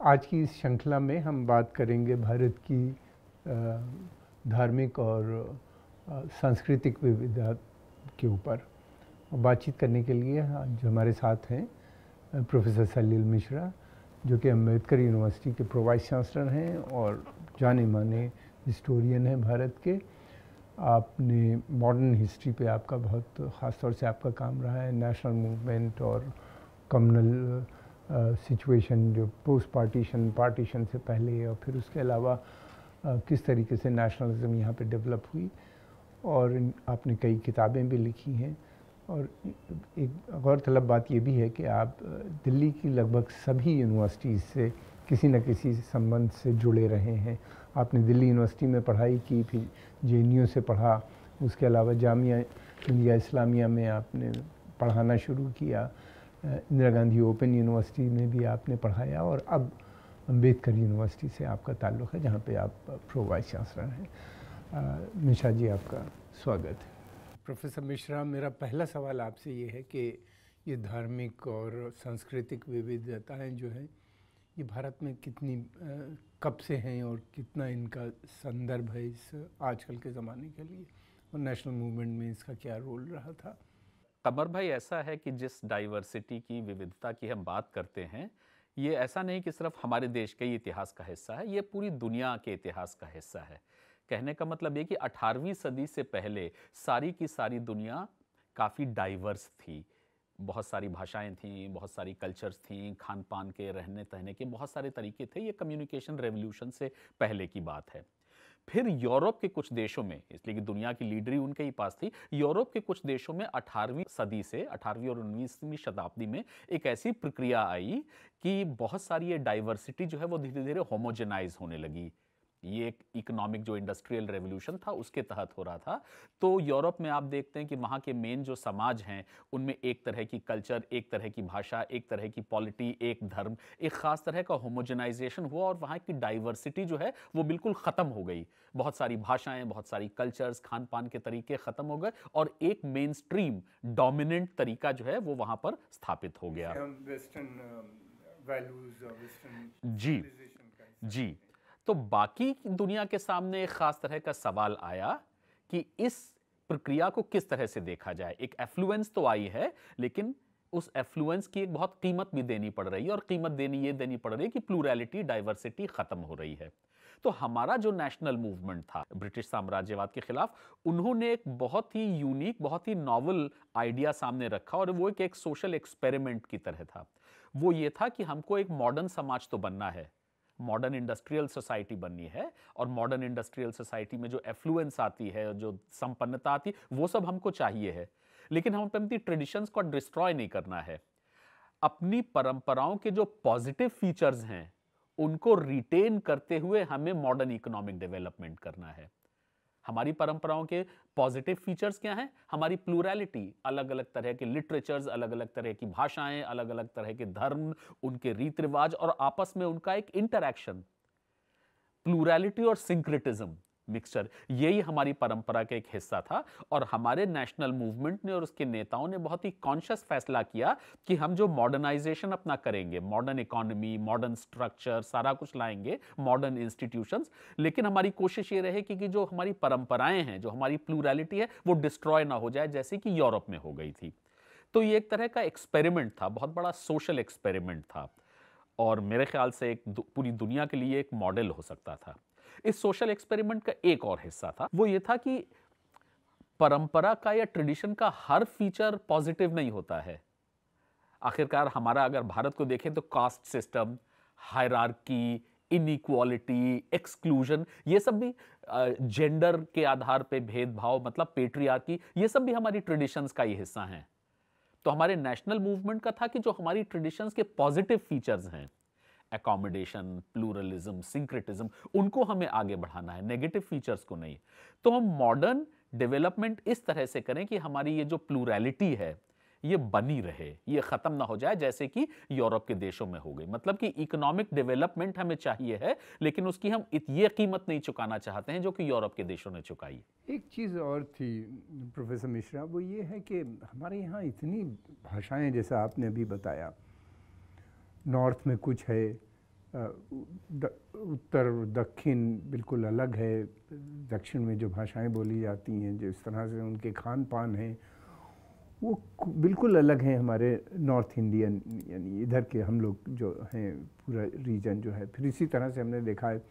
आज की इस श्रृंखला में हम बात करेंगे भारत की धार्मिक और सांस्कृतिक विविधता के ऊपर। बातचीत करने के लिए जो हमारे साथ हैं प्रोफेसर सलील मिश्रा, जो कि अंबेडकर यूनिवर्सिटी के प्रोवाइस चांसलर हैं और जाने माने हिस्टोरियन हैं भारत के। आपने मॉडर्न हिस्ट्री पे आपका बहुत ख़ास तौर से आपका काम रहा है, नेशनल मूवमेंट और कम्युनल सिचुएशन जो पोस्ट पार्टीशन पार्टीशन से पहले और फिर उसके अलावा किस तरीके से नेशनलिज्म यहाँ पे डेवलप हुई और आपने कई किताबें भी लिखी हैं। और एक गौरतलब बात ये भी है कि आप दिल्ली की लगभग सभी यूनिवर्सिटीज़ से किसी न किसी संबंध से जुड़े रहे हैं। आपने दिल्ली यूनिवर्सिटी में पढ़ाई की, फिर जेएनयू से पढ़ा, उसके अलावा जामिया इस्लामिया में आपने पढ़ाना शुरू किया। इंदिरा गांधी ओपन यूनिवर्सिटी में भी आपने पढ़ाया और अब अंबेडकर यूनिवर्सिटी से आपका ताल्लुक़ है, जहाँ पे आप प्रो वाइस चांसलर हैं। मिश्रा जी, आपका स्वागत है। प्रोफेसर मिश्रा, मेरा पहला सवाल आपसे ये है कि ये धार्मिक और सांस्कृतिक विविधताएँ जो हैं, ये भारत में कितनी कब से हैं और कितना इनका संदर्भ है इस आजकल के ज़माने के लिए? और नेशनल मूवमेंट में इसका क्या रोल रहा था? कमर भाई, ऐसा है कि जिस डाइवर्सिटी की, विविधता की हम बात करते हैं, ये ऐसा नहीं कि सिर्फ़ हमारे देश के ही इतिहास का हिस्सा है, ये पूरी दुनिया के इतिहास का हिस्सा है। कहने का मतलब ये कि 18वीं सदी से पहले सारी की सारी दुनिया काफ़ी डाइवर्स थी। बहुत सारी भाषाएँ थीं, बहुत सारी कल्चर्स थीं खान पान के रहने तहने के, बहुत सारे तरीके थे। ये कम्युनिकेशन रेवोल्यूशन से पहले की बात है। फिर यूरोप के कुछ देशों में, इसलिए कि दुनिया की लीडरी उनके ही पास थी, यूरोप के कुछ देशों में 18वीं सदी से 18वीं और 19वीं शताब्दी में एक ऐसी प्रक्रिया आई कि बहुत सारी ये डाइवर्सिटी जो है वो धीरे धीरे होमोजेनाइज होने लगी। ये एक इकोनॉमिक जो इंडस्ट्रियल रेवोल्यूशन था उसके तहत हो रहा था। तो यूरोप में आप देखते हैं कि वहाँ के मेन जो समाज हैं उनमें एक तरह की कल्चर एक तरह की भाषा एक तरह की पॉलिटी एक धर्म एक ख़ास तरह का होमोजेनाइजेशन हुआ और वहाँ की डाइवर्सिटी जो है वो बिल्कुल ख़त्म हो गई। बहुत सारी भाषाएँ बहुत सारी कल्चर्स खान पान के तरीके ख़त्म हो गए और एक मेन स्ट्रीम डोमिनेंट तरीका जो है वो वहाँ पर स्थापित हो गया। जी। जी। तो बाकी दुनिया के सामने एक खास तरह का सवाल आया कि इस प्रक्रिया को किस तरह से देखा जाए। एक एफ्लुएंस तो आई है लेकिन उस एफ्लुएंस की एक बहुत कीमत भी देनी पड़ रही है और कीमत देनी ये देनी पड़ रही है कि प्लूरैलिटी डाइवर्सिटी खत्म हो रही है। तो हमारा जो नेशनल मूवमेंट था ब्रिटिश साम्राज्यवाद के खिलाफ उन्होंने एक बहुत ही यूनिक बहुत ही नॉवल आइडिया सामने रखा और वो एक, एक सोशल एक्सपेरिमेंट की तरह था। वो ये था कि हमको एक मॉडर्न समाज तो बनना है। मॉडर्न इंडस्ट्रियल सोसाइटी बननी है और मॉडर्न इंडस्ट्रियल सोसाइटी में जो एफ्लुएंस आती है, जो संपन्नता आती, वो सब हमको चाहिए है। लेकिन हम अपनी ट्रेडिशंस को डिस्ट्रॉय नहीं करना है। अपनी परंपराओं के जो पॉजिटिव फीचर्स हैं, उनको रिटेन करते हुए हमें मॉडर्न इकोनॉमिक डेवलपमेंट करना है। हमारी परंपराओं के पॉजिटिव फीचर्स क्या हैं? हमारी प्लूरैलिटी अलग अलग तरह के लिटरेचर्स अलग अलग तरह की भाषाएँ अलग अलग तरह के धर्म, उनके रीत रिवाज और आपस में उनका एक इंटरैक्शन प्लूरैलिटी और सिंक्रेटिज्म मिक्सचर यही हमारी परंपरा का एक हिस्सा था और हमारे नेशनल मूवमेंट ने और उसके नेताओं ने बहुत ही कॉन्शियस फैसला किया कि हम जो मॉडर्नाइजेशन अपना करेंगे मॉडर्न इकोनॉमी मॉडर्न स्ट्रक्चर सारा कुछ लाएँगे मॉडर्न इंस्टीट्यूशंस लेकिन हमारी कोशिश ये रहे कि, कि जो हमारी परंपराएँ हैं जो हमारी प्लूरैलिटी है वो डिस्ट्रॉय ना हो जाए जैसे कि यूरोप में हो गई थी। तो ये एक तरह का एक्सपेरिमेंट था बहुत बड़ा सोशल एक्सपेरिमेंट था और मेरे ख्याल से एक पूरी दुनिया के लिए एक मॉडल हो सकता था। इस सोशल एक्सपेरिमेंट का एक और हिस्सा था। वो ये था कि परंपरा का या ट्रेडिशन का हर फीचर पॉजिटिव नहीं होता है। आखिरकार हमारा अगर भारत को देखें तो caste system, hierarchy, inequality, exclusion, ये सब भी जेंडर के आधार पे भेदभाव मतलब पेट्रियार्की, ये सब भी हमारी ट्रेडिशंस का ही हिस्सा हैं। तो हमारे नेशनल मूवमेंट का था कि जो हमारी ट्रेडिशंस के पॉजिटिव फीचर्स हैं। एकोमोडेशन प्लूरलिज्म सिंक्रेटिज्म उनको हमें आगे बढ़ाना है नेगेटिव फीचर्स को नहीं। तो हम मॉडर्न डेवलपमेंट इस तरह से करें कि हमारी ये जो प्लूरैलिटी है, ये बनी रहे, ये ख़त्म ना हो जाए, जैसे कि यूरोप के देशों में हो गई। मतलब कि इकोनॉमिक डेवलपमेंट हमें चाहिए है, लेकिन उसकी हम ये कीमत नहीं चुकाना चाहते हैं जो कि यूरोप के देशों ने चुकाई एक चीज़ और थी, प्रोफेसर मिश्रा, वो ये है कि हमारे यहाँ इतनी भाषाएँ, जैसा आपने अभी बताया नॉर्थ में कुछ है उत्तर दक्षिण बिल्कुल अलग है, दक्षिण में जो भाषाएँ बोली जाती हैं, जिस तरह से उनके खान पान हैं, वो बिल्कुल अलग हैं हमारे नॉर्थ इंडियन, यानी इधर के हम लोग जो हैं, पूरा रीजन जो है। फिर इसी तरह से हमने देखा है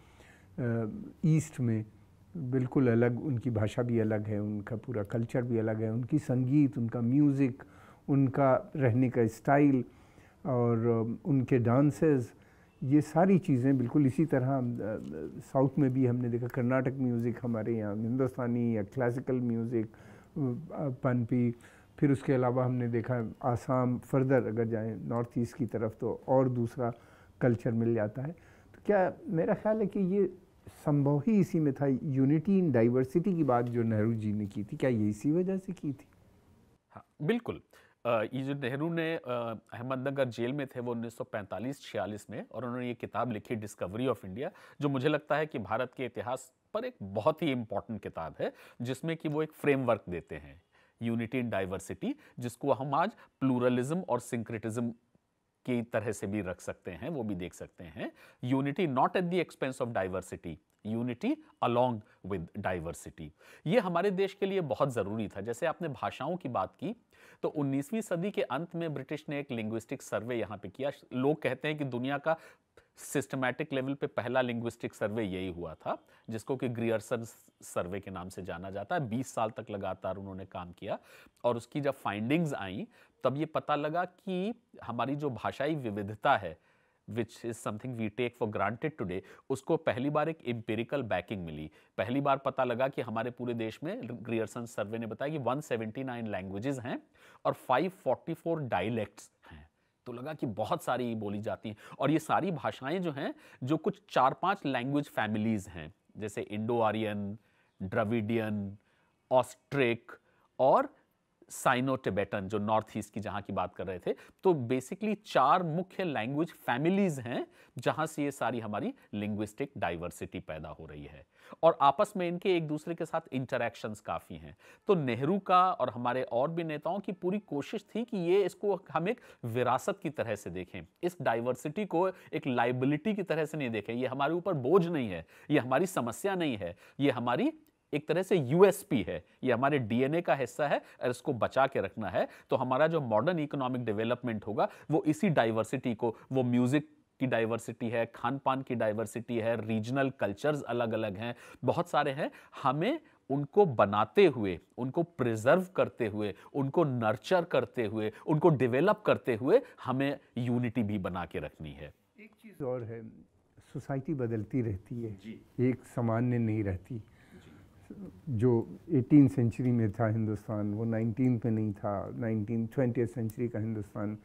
ईस्ट में बिल्कुल अलग, उनकी भाषा भी अलग है, उनका पूरा कल्चर भी अलग है, उनकी संगीत, उनका म्यूज़िक, उनका रहने का स्टाइल और उनके डांसेस ये सारी चीज़ें बिल्कुल इसी तरह साउथ में भी हमने देखा। कर्नाटक म्यूज़िक हमारे यहाँ, हिंदुस्तानी या क्लासिकल म्यूज़िक पनपी। फिर उसके अलावा हमने देखा आसाम फर्दर अगर जाएँ नॉर्थ ईस्ट की तरफ़ तो और दूसरा कल्चर मिल जाता है। तो क्या मेरा ख्याल है कि ये संभव ही इसी में था। यूनिटी इन डाइवर्सिटी की बात जो नेहरू जी ने की थी, क्या ये इसी वजह से की थी? हाँ बिल्कुल। ये जो नेहरू ने अहमदनगर जेल में थे वो 1945-46 में, और उन्होंने ये किताब लिखी डिस्कवरी ऑफ़ इंडिया जो मुझे लगता है कि भारत के इतिहास पर एक बहुत ही इंपॉर्टेंट किताब है, जिसमें कि वो एक फ्रेमवर्क देते हैं यूनिटी इन डाइवर्सिटी जिसको हम आज प्लूरलिज्म और सिंक्रेटिज्म की तरह से भी रख सकते हैं, वो भी देख सकते हैं। Unity not at the expense of diversity unity along with diversity ये हमारे देश के लिए बहुत ज़रूरी था। जैसे आपने भाषाओं की बात की तो 19वीं सदी के अंत में ब्रिटिश ने एक लिंग्विस्टिक सर्वे यहाँ पे किया। लोग कहते हैं कि दुनिया का सिस्टमैटिक लेवल पे पहला लिंग्विस्टिक सर्वे यही हुआ था, जिसको कि ग्रियर्सन सर्वे के नाम से जाना जाता है। 20 साल तक लगातार उन्होंने काम किया और उसकी जब फाइंडिंग्स आई, तब ये पता लगा कि हमारी जो भाषाई विविधता है which is something we take for granted today उसको पहली बार एक एम्पेरिकल बैकिंग मिली। पहली बार पता लगा कि हमारे पूरे देश में ग्रियर्सन सर्वे ने बताया कि 179 लैंग्वेजेस हैं और 544 डायलेक्ट्स हैं। तो लगा कि बहुत सारी बोली जाती हैं। और ये सारी भाषाएँ जो हैं, जो कुछ चार पाँच लैंग्वेज फैमिलीज़ हैं, जैसे इंडो आर्यन ड्रविडियन ऑस्ट्रिक और साइनो टिबेटन जो नॉर्थ ईस्ट की जहाँ की बात कर रहे थे। तो बेसिकली चार मुख्य लैंग्वेज फैमिलीज़ हैं, जहाँ से ये सारी हमारी लिंग्विस्टिक डाइवर्सिटी पैदा हो रही है। और आपस में इनके एक दूसरे के साथ इंटरेक्शंस काफ़ी हैं। तो नेहरू का और हमारे और भी नेताओं की पूरी कोशिश थी कि ये इसको हम एक विरासत की तरह से देखें। इस डाइवर्सिटी को एक लाइबिलिटी की तरह से नहीं देखें। ये हमारे ऊपर बोझ नहीं है, ये हमारी समस्या नहीं है, ये हमारी एक तरह से यूएसपी है। ये हमारे डीएनए का हिस्सा है और इसको बचा के रखना है तो हमारा जो मॉडर्न इकोनॉमिक डेवलपमेंट होगा वो इसी डाइवर्सिटी को वो म्यूज़िक की डाइवर्सिटी है खान पान की डाइवर्सिटी है रीजनल कल्चर्स अलग अलग हैं बहुत सारे हैं। हमें उनको बनाते हुए उनको प्रिजर्व करते हुए उनको नर्चर करते हुए उनको डेवलप करते हुए हमें यूनिटी भी बना के रखनी है। एक चीज़ और है सोसाइटी बदलती रहती है। जी। एक सामान्य नहीं रहती। जो एटीन सेंचुरी में था हिंदुस्तान, वो नाइनटीन में नहीं था, नाइनटीन ट्वेंटी सेंचुरी का हिंदुस्तान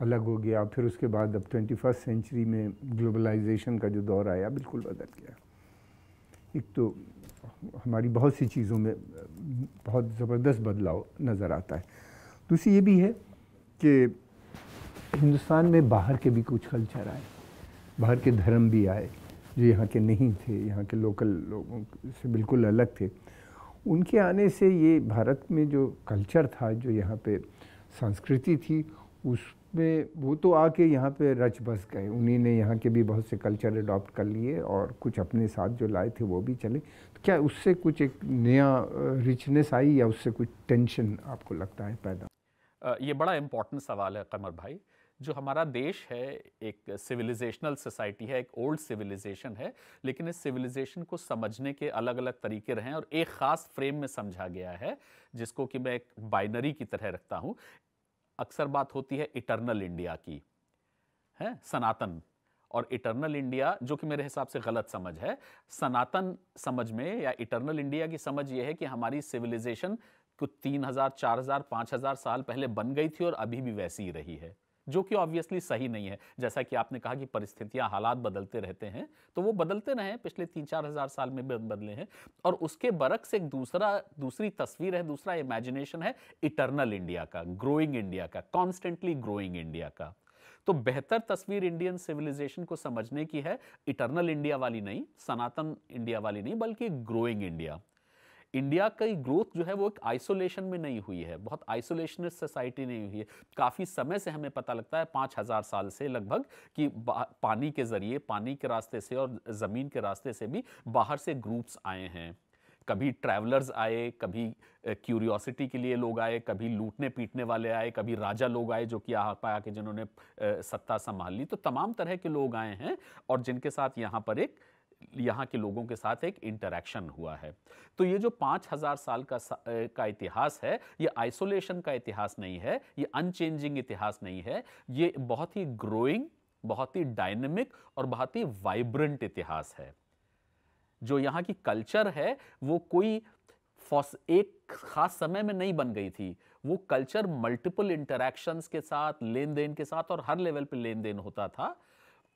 अलग हो गया। फिर उसके बाद अब ट्वेंटी फ़र्स्ट सेंचुरी में ग्लोबलाइजेशन का जो दौर आया, बिल्कुल बदल गया। एक तो हमारी बहुत सी चीज़ों में, बहुत ज़बरदस्त बदलाव नज़र आता है। दूसरी ये भी है कि हिंदुस्तान में बाहर के भी कुछ कल्चर आए, बाहर के धर्म भी आए। जो यहाँ के नहीं थे, यहाँ के लोकल लोगों से बिल्कुल अलग थे। उनके आने से ये भारत में जो कल्चर था, जो यहाँ पे संस्कृति थी, उसमें वो तो आके यहाँ पे रच बस गए। उन्हीं ने यहाँ के भी बहुत से कल्चर अडॉप्ट कर लिए और कुछ अपने साथ जो लाए थे वो भी चले। तो क्या उससे कुछ एक नया रिचनेस आई या उससे कुछ टेंशन आपको लगता है पैदा? ये बड़ा इम्पोर्टेंट सवाल है कमर भाई। जो हमारा देश है, एक सिविलाइजेशनल सोसाइटी है, एक ओल्ड सिविलाइजेशन है, लेकिन इस सिविलाइजेशन को समझने के अलग अलग तरीके रहे हैं और एक ख़ास फ्रेम में समझा गया है, जिसको कि मैं एक बाइनरी की तरह रखता हूँ। अक्सर बात होती है इटरनल इंडिया की, है, सनातन। और इटरनल इंडिया जो कि मेरे हिसाब से गलत समझ है, सनातन समझ में या इटरनल इंडिया की समझ यह है कि हमारी सिविलाइजेशन कुछ तीन हज़ार, चार हज़ार, पाँच हज़ार साल पहले बन गई थी और अभी भी वैसी ही रही है। जो कि ऑब्वियसली सही नहीं है। जैसा कि आपने कहा कि परिस्थितियाँ, हालात बदलते रहते हैं तो वो बदलते रहे पिछले तीन चार हज़ार साल में बदले हैं। और उसके बरक्स एक दूसरा, दूसरी तस्वीर है, दूसरा इमेजिनेशन है इटरनल इंडिया का ग्रोइंग इंडिया का कॉन्स्टेंटली ग्रोइंग इंडिया का। तो बेहतर तस्वीर इंडियन सिविलाइजेशन को समझने की है इटरनल इंडिया वाली नहीं, सनातन इंडिया वाली नहीं, बल्कि ग्रोइंग इंडिया इंडिया की ग्रोथ जो है वो एक आइसोलेशन में नहीं हुई है, बहुत आइसोलेशनिस्ट सोसाइटी नहीं हुई है। काफ़ी समय से हमें पता लगता है, पाँच हज़ार साल से लगभग कि पानी के ज़रिए, पानी के रास्ते से और ज़मीन के रास्ते से भी बाहर से ग्रुप्स आए हैं। कभी ट्रैवलर्स आए, कभी क्यूरियोसिटी के लिए लोग आए, कभी लूटने पीटने वाले आए, कभी राजा लोग आए जो कि यहाँ पर आके जिन्होंने सत्ता संभाल ली। तो तमाम तरह के लोग आए हैं और जिनके साथ यहाँ पर एक यहाँ के लोगों के साथ एक इंटरेक्शन हुआ है। तो ये जो पाँच हज़ार साल का का इतिहास है, ये आइसोलेशन का इतिहास नहीं है, ये अनचेंजिंग इतिहास नहीं है, ये बहुत ही ग्रोइंग बहुत ही डायनेमिक और बहुत ही वाइब्रेंट इतिहास है। जो यहाँ की कल्चर है, वो कोई एक खास समय में नहीं बन गई थी। वो कल्चर मल्टीपल इंटरैक्शंस के साथ, लेन देन के साथ और हर लेवल पे लेन देन होता था।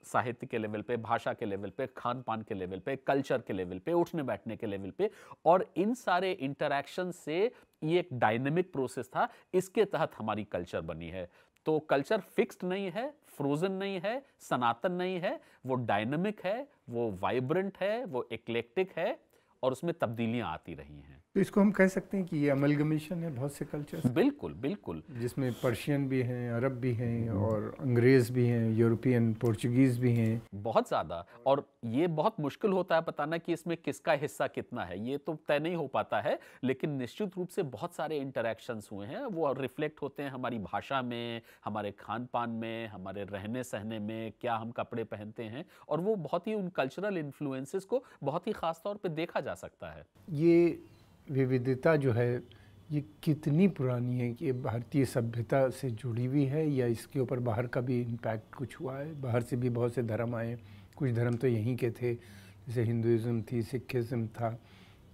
साहित्य के लेवल पे, भाषा के लेवल पे खान पान के लेवल पे, कल्चर के लेवल पे उठने बैठने के लेवल पे और इन सारे इंटरैक्शन से ये एक डायनेमिक प्रोसेस था। इसके तहत हमारी कल्चर बनी है। तो कल्चर फिक्स्ड नहीं है, फ्रोजन नहीं है, सनातन नहीं है, वो डायनेमिक है, वो वाइब्रेंट है, वो एक्लेक्टिक है और उसमें तब्दीलियाँ आती रही हैं। तो इसको हम कह सकते हैं कि ये अमलगमेशन है बहुत से कल्चर बिल्कुल बिल्कुल। जिसमें पर्शियन भी हैं अरब भी हैं और अंग्रेज़ भी हैं यूरोपियन पोर्चुगीज़ भी हैं। बहुत ज़्यादा। और ये बहुत मुश्किल होता है बताना कि इसमें किसका हिस्सा कितना है। ये तो तय नहीं हो पाता है लेकिन निश्चित रूप से बहुत सारे इंटरेक्शंस हुए हैं। वो रिफ्लेक्ट होते हैं हमारी भाषा में हमारे खान पान में हमारे रहने सहने में क्या हम कपड़े पहनते हैं। और वो बहुत ही उन कल्चरल इन्फ्लुएंसेस को बहुत ही ख़ास तौर पर देखा जा सकता है। ये विविधता जो है, ये कितनी पुरानी है कि भारतीय सभ्यता से जुड़ी हुई है या इसके ऊपर बाहर का भी इम्पैक्ट कुछ हुआ है? बाहर से भी बहुत से धर्म आए कुछ धर्म तो यहीं के थे, जैसे हिंदुज़म थी सिखिज़म था,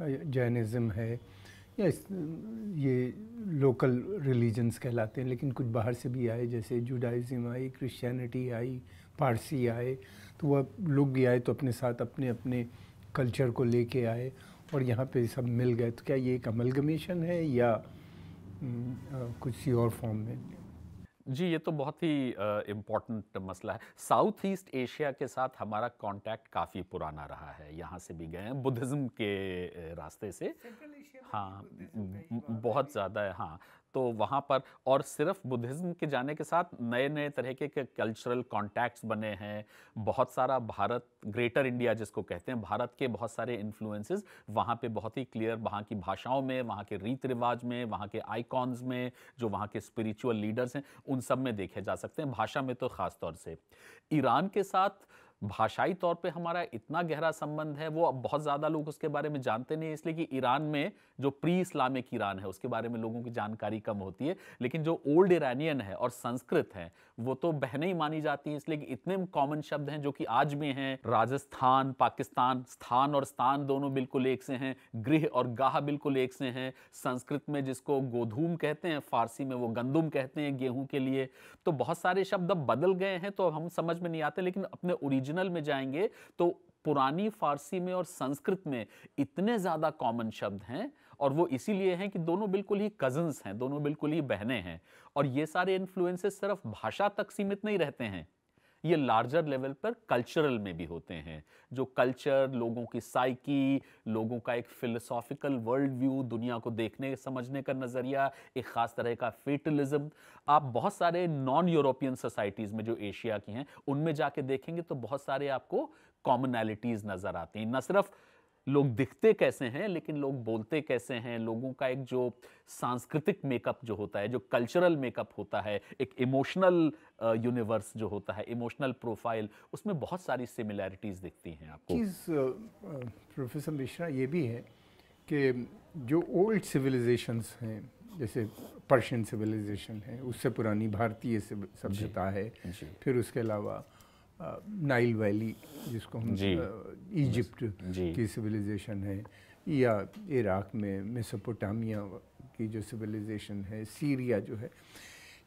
जैनिज़्म है, या इस, ये लोकल रिलीजन्स कहलाते हैं, लेकिन कुछ बाहर से भी आए, जैसे जुडाइज़म आई क्रिश्चियनिटी आई पारसी आए तो वह लोग भी आए तो अपने साथ अपने अपने कल्चर को लेके आए। और यहाँ पे सब मिल गए। तो क्या ये एक अमलगमेशन है या कुछ और फॉर्म में? जी ये तो बहुत ही इंपॉर्टेंट मसला है। साउथ ईस्ट एशिया के साथ हमारा कांटेक्ट काफ़ी पुराना रहा है। यहाँ से भी गए हैं। बुद्धिज़्म के रास्ते से हाँ बहुत ज़्यादा है हाँ। तो वहाँ पर, और सिर्फ़ बुद्धिज़्म के जाने के साथ नए नए तरह के कल्चरल कॉन्टैक्ट्स बने हैं। बहुत सारा भारत ग्रेटर इंडिया जिसको कहते हैं, भारत के बहुत सारे इन्फ्लुएंसेस वहाँ पे बहुत ही क्लियर वहाँ की भाषाओं में, वहाँ के रीति रिवाज में, वहाँ के आइकॉन्स में, जो वहाँ के स्पिरिचुअल लीडर्स हैं, उन सब में देखे जा सकते हैं, भाषा में तो ख़ास तौर से। ईरान के साथ भाषाई तौर पे हमारा इतना गहरा संबंध है, वो अब बहुत ज़्यादा लोग उसके बारे में जानते नहीं इसलिए कि ईरान में जो प्री इस्लामिक ईरान है, उसके बारे में लोगों की जानकारी कम होती है। लेकिन जो ओल्ड ईरानियन है और संस्कृत है वो तो बहने ही मानी जाती है, इसलिए इतने कॉमन शब्द हैं जो कि आज भी हैं। राजस्थान, पाकिस्तान, स्थान और स्थान दोनों बिल्कुल एक से हैं। गृह और गाह बिल्कुल एक से हैं। संस्कृत में जिसको गोधूम कहते हैं, फारसी में वो गंदुम कहते हैं गेहूँ के लिए। तो बहुत सारे शब्द अब बदल गए हैं तो हम समझ में नहीं आते, लेकिन अपने ओरिजिनल में जाएँगे तो पुरानी फारसी में और संस्कृत में इतने ज़्यादा कॉमन शब्द हैं। और वो इसीलिए हैं कि दोनों बिल्कुल ही कजन्स हैं, दोनों बिल्कुल ही बहनें हैं। और ये सारे इन्फ्लुएंसेस सिर्फ़ भाषा तक सीमित नहीं रहते हैं। ये लार्जर लेवल पर कल्चरल में भी होते हैं, जो कल्चर लोगों की साइकी लोगों का एक फिलोसॉफिकल वर्ल्ड व्यू दुनिया को देखने, समझने का नज़रिया, एक ख़ास तरह का फेटलिज्म आप बहुत सारे नॉन यूरोपियन सोसाइटीज़ में जो एशिया की हैं, उनमें जाके देखेंगे तो बहुत सारे आपको कॉमनैलिटीज़ नज़र आती हैं। न सिर्फ़ लोग दिखते कैसे हैं लेकिन लोग बोलते कैसे हैं? लोगों का एक जो सांस्कृतिक मेकअप जो होता है जो कल्चरल मेकअप होता है एक इमोशनल यूनिवर्स जो होता है इमोशनल प्रोफ़ाइल उसमें बहुत सारी सिमिलैरिटीज़ दिखती हैं आपको। प्रोफेसर मिश्रा ये भी है कि जो ओल्ड सिविलाइजेशंस हैं जैसे पर्शियन सिविलाइजेशन है उससे पुरानी भारतीय सभ्यता है फिर उसके अलावा नाइल वैली जिसको हम इजिप्ट की सिविलाइजेशन है या इराक में मेसोपोटामिया की जो सिविलाइजेशन है सीरिया जो है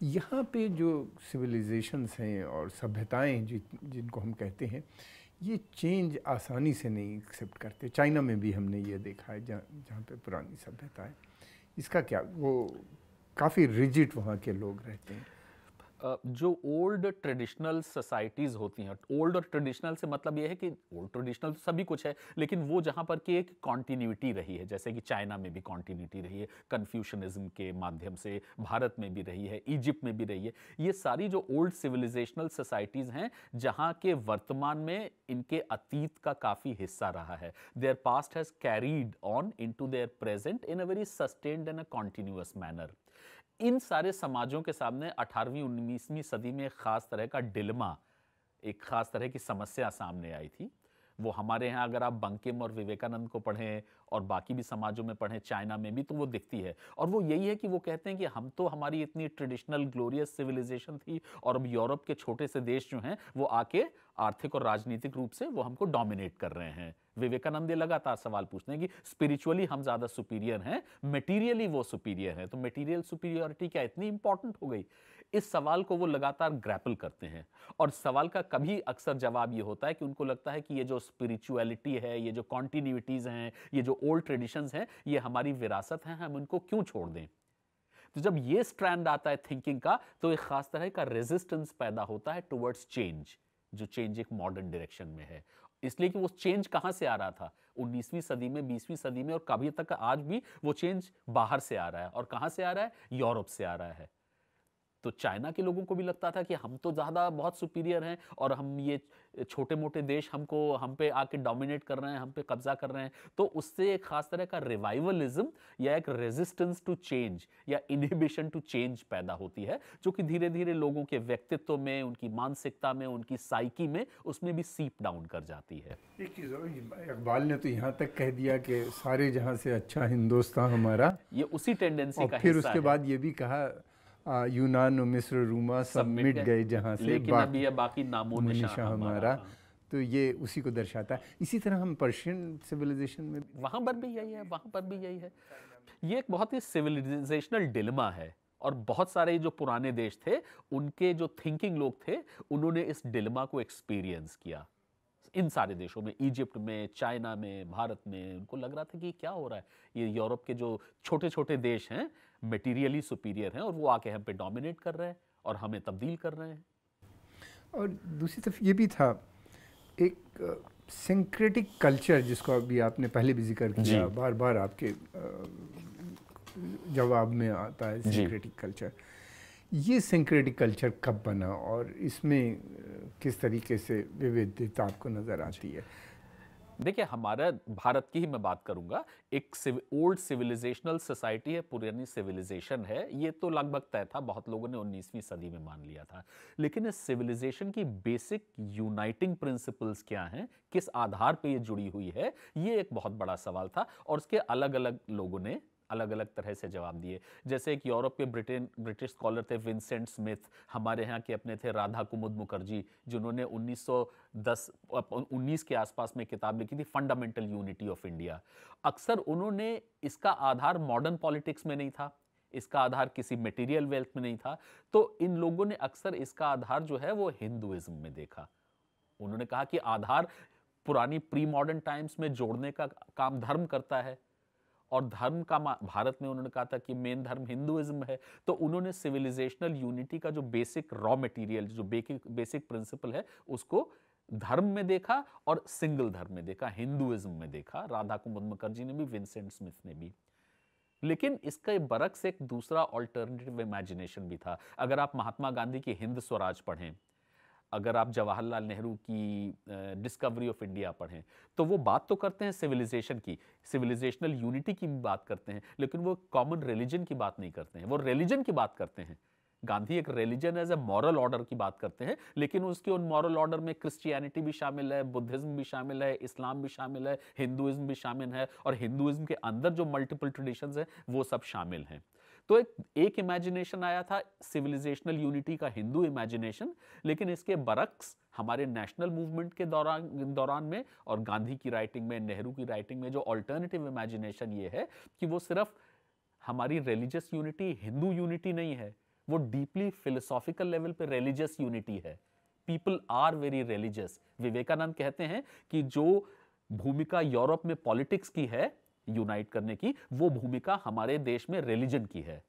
यहाँ पे जो सिविलाइजेशंस हैं और सभ्यताएँ जिन जिनको हम कहते हैं ये चेंज आसानी से नहीं एक्सेप्ट करते। चाइना में भी हमने ये देखा है जहाँ जहाँ पे पुरानी सभ्यता है इसका क्या वो काफ़ी रिजिट वहाँ के लोग रहते हैं। जो ओल्ड ट्रेडिशनल सोसाइटीज़ होती हैं, ओल्ड और ट्रेडिशनल से मतलब ये है कि ओल्ड ट्रेडिशनल तो सभी कुछ है, लेकिन वो जहाँ पर कि एक कॉन्टीन्यूटी रही है, जैसे कि चाइना में भी कॉन्टीन्यूटी रही है कन्फ्यूशनिज्म के माध्यम से, भारत में भी रही है इजिप्ट में भी रही है, ये सारी जो ओल्ड सिविलाइजेशनल सोसाइटीज़ हैं, जहाँ के वर्तमान में इनके अतीत का काफ़ी हिस्सा रहा है। Their past has carried on into their present in a very sustained and a continuous manner in सारे समाजों के सामने 18वीं 19वीं सदी में एक खास तरह का डिलमा एक खास तरह की समस्या सामने आई थी। वो हमारे यहाँ अगर आप बंकिम और विवेकानंद को पढ़ें और बाकी भी समाजों में पढ़ें, चाइना में भी तो वो दिखती है। और वो यही है कि वो कहते हैं कि हम तो हमारी इतनी ट्रेडिशनल ग्लोरियस सिविलाइजेशन थी और अब यूरोप के छोटे से देश जो हैं, वो आके आर्थिक और राजनीतिक रूप से वो हमको डोमिनेट कर रहे हैं। विवेकानंद ये लगातार सवाल पूछते हैं कि स्पिरिचुअली हम ज़्यादा सुपीरियर हैं मटेरियली वो सुपीरियर हैं तो मटेरियल सुपीरियरिटी क्या इतनी इंपॉर्टेंट हो गई? इस सवाल को वो लगातार ग्रैपल करते हैं और सवाल का कभी अक्सर जवाब ये होता है कि उनको लगता है कि ये जो स्पिरिचुअलिटी है, ये जो कॉन्टिन्यूटीज हैं, ये जो ओल्ड ट्रेडिशंस हैं, ये हमारी विरासत है, हम उनको क्यों छोड़ दें? तो जब ये स्ट्रैंड आता है थिंकिंग का तो एक खास तरह का रेजिस्टेंस पैदा होता है टुवर्ड्स चेंज जो चेंज एक मॉडर्न डायरेक्शन में है। इसलिए कि वो चेंज कहाँ से आ रहा था? 19वीं सदी में 20वीं सदी में और कभी तक आज भी वो चेंज बाहर से आ रहा है और कहाँ से आ रहा है? यूरोप से आ रहा है। तो चाइना के लोगों को भी लगता था कि हम तो ज़्यादा बहुत सुपीरियर हैं और हम ये छोटे मोटे देश हमको हम पे आके डोमिनेट कर रहे हैं हम पे कब्जा कर रहे हैं। तो उससे एक खास तरह का रिवाइवलिज्म या एक रेजिस्टेंस टू चेंज या इनहिबिशन टू चेंज पैदा होती है जो कि धीरे धीरे लोगों के व्यक्तित्व में उनकी मानसिकता में उनकी साइकी में उसमें भी सीप डाउन कर जाती है। एक चीज़ इकबाल ने तो यहाँ तक कह दिया कि सारे जहाँ से अच्छा हिंदुस्तान हमारा ये उसी टेंडेंसी का फिर उसके बाद ये भी कहा यूनान मिस्र रूमा सब मिट गए। जहाँ से लेकिन अभी बाकी नामो निशा हमारा। तो ये उसी को दर्शाता है। इसी तरह हम पर्शियन सिविलाइजेशन में वहाँ पर भी यही है वहाँ पर भी यही है। ये एक बहुत ही सिविलाइजेशनल डिलमा है और बहुत सारे जो पुराने देश थे उनके जो थिंकिंग लोग थे उन्होंने इस डिलमा को एक्सपीरियंस किया। इन सारे देशों में इजिप्ट में चाइना में भारत में उनको लग रहा था कि क्या हो रहा है? ये यूरोप के जो छोटे छोटे देश हैं मटीरियली सुपीरियर हैं और वो आके हम पे डोमिनेट कर रहे हैं और हमें तब्दील कर रहे हैं। और दूसरी तरफ़ ये भी था एक सिंक्रेटिक कल्चर जिसको अभी आपने पहले भी ज़िक्र किया बार बार आपके जवाब में आता है सिंक्रेटिक कल्चर ये सिंक्रेटिक कल्चर कब बना और इसमें किस तरीके से विविधता आपको नज़र आती है? देखिए, हमारा भारत की ही मैं बात करूँगा। एक ओल्ड सिविलाइजेशनल सोसाइटी है, पुरानी सिविलाइजेशन है। ये तो लगभग तय था, बहुत लोगों ने 19वीं सदी में मान लिया था। लेकिन इस सिविलाइजेशन की बेसिक यूनाइटिंग प्रिंसिपल्स क्या हैं? किस आधार पे ये जुड़ी हुई है? ये एक बहुत बड़ा सवाल था और उसके अलग अलग लोगों ने अलग अलग तरह से जवाब दिए। जैसे एक यूरोप के ब्रिटेन, ब्रिटिश स्कॉलर थे विंसेंट स्मिथ, हमारे यहाँ के अपने थे राधा कुमुद मुखर्जी, जिन्होंने 1910 19 के आसपास में किताब लिखी थी, फंडामेंटल यूनिटी ऑफ़ इंडिया। अक्सर उन्होंने इसका आधार मॉडर्न पॉलिटिक्स में नहीं था, इसका आधार किसी मटेरियल वेल्थ में नहीं था तो इन लोगों ने अक्सर इसका आधार जो है वो हिंदुइज्म में देखा। उन्होंने कहा कि आधार पुरानी प्री मॉडर्न टाइम्स में जोड़ने का काम धर्म करता है। और धर्म का भारत में उन्होंने कहा था कि मेन धर्म हिंदुइज्म है तो उन्होंने सिविलाइजेशनल यूनिटी का जो बेसिक रॉ मटेरियल जो बेसिक प्रिंसिपल है, उसको धर्म में देखा और सिंगल धर्म में देखा हिंदुइज्म में देखा। राधा कुमुद मुखर्जी ने भी विंसेंट स्मिथ ने भी। लेकिन इसका बरक्स एक दूसरा ऑल्टरनेटिव इमेजिनेशन भी था। अगर आप महात्मा गांधी की हिंद स्वराज पढ़ें अगर आप जवाहरलाल नेहरू की डिस्कवरी ऑफ़ इंडिया पढ़ें तो वो बात तो करते हैं सिविलाइजेशन की सिविलाइजेशनल यूनिटी की भी बात करते हैं, लेकिन वो कॉमन रिलीजन की बात नहीं करते हैं। वो रिलीजन की बात करते हैं। गांधी एक religion as a moral order की बात करते हैं, लेकिन उसके उन मॉरल ऑर्डर में क्रिश्चियनिटी भी शामिल है बुद्धिज्म भी शामिल है इस्लाम भी शामिल है हिंदुइज्म भी शामिल है, और हिंदुइज्म के अंदर जो मल्टीपल ट्रेडिशंस हैं, वो सब शामिल हैं। तो एक एक इमेजिनेशन आया था सिविलाइजेशनल यूनिटी का हिंदू इमेजिनेशन लेकिन इसके बरक्स हमारे नेशनल मूवमेंट के दौरान दौरान में और गांधी की राइटिंग में नेहरू की राइटिंग में जो ऑल्टरनेटिव इमेजिनेशन ये है कि वो सिर्फ़ हमारी रिलीजियस यूनिटी हिंदू यूनिटी नहीं है, वो डीपली फिलोसॉफिकल लेवल पे रिलीजियस यूनिटी है। People are very religious Vivekananda कहते हैं कि जो भूमिका यूरोप में पॉलिटिक्स की है यूनाइट करने की, वो भूमिका हमारे देश में रिलीजन की है।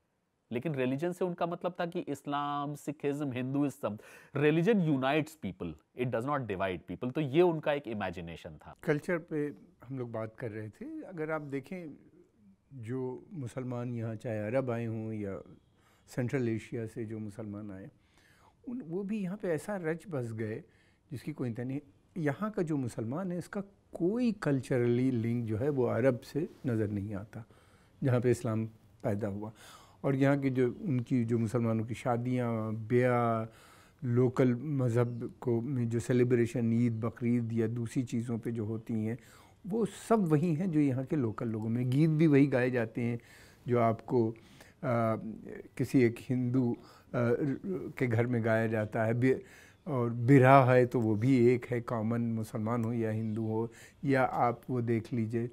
लेकिन रिलीजन से उनका मतलब था कि इस्लाम, Sikhism Hinduism religion unites people it does not divide people तो ये उनका एक इमेजिनेशन था। कल्चर पे हम लोग बात कर रहे थे, अगर आप देखें, जो मुसलमान यहाँ चाहे अरब आए हों या सेंट्रल एशिया से जो मुसलमान आए, उन, वो भी यहाँ पे ऐसा रच बस गए जिसकी कोई नहीं यहाँ का जो मुसलमान है इसका कोई कल्चरली लिंक जो है वो अरब से नज़र नहीं आता जहाँ पे इस्लाम पैदा हुआ। और यहाँ की जो उनकी जो मुसलमानों की शादियाँ ब्याह लोकल मज़हब को में जो सेलिब्रेशन ईद बकरीद या दूसरी चीज़ों पे जो होती हैं वो सब वही हैं जो यहाँ के लोकल लोगों में। गीत भी वही गाए जाते हैं जो आपको आ, किसी एक हिंदू के घर में गाया जाता है। और बिरहा है तो वो भी एक है, कॉमन मुसलमान हो या हिंदू हो, या आप वो देख लीजिए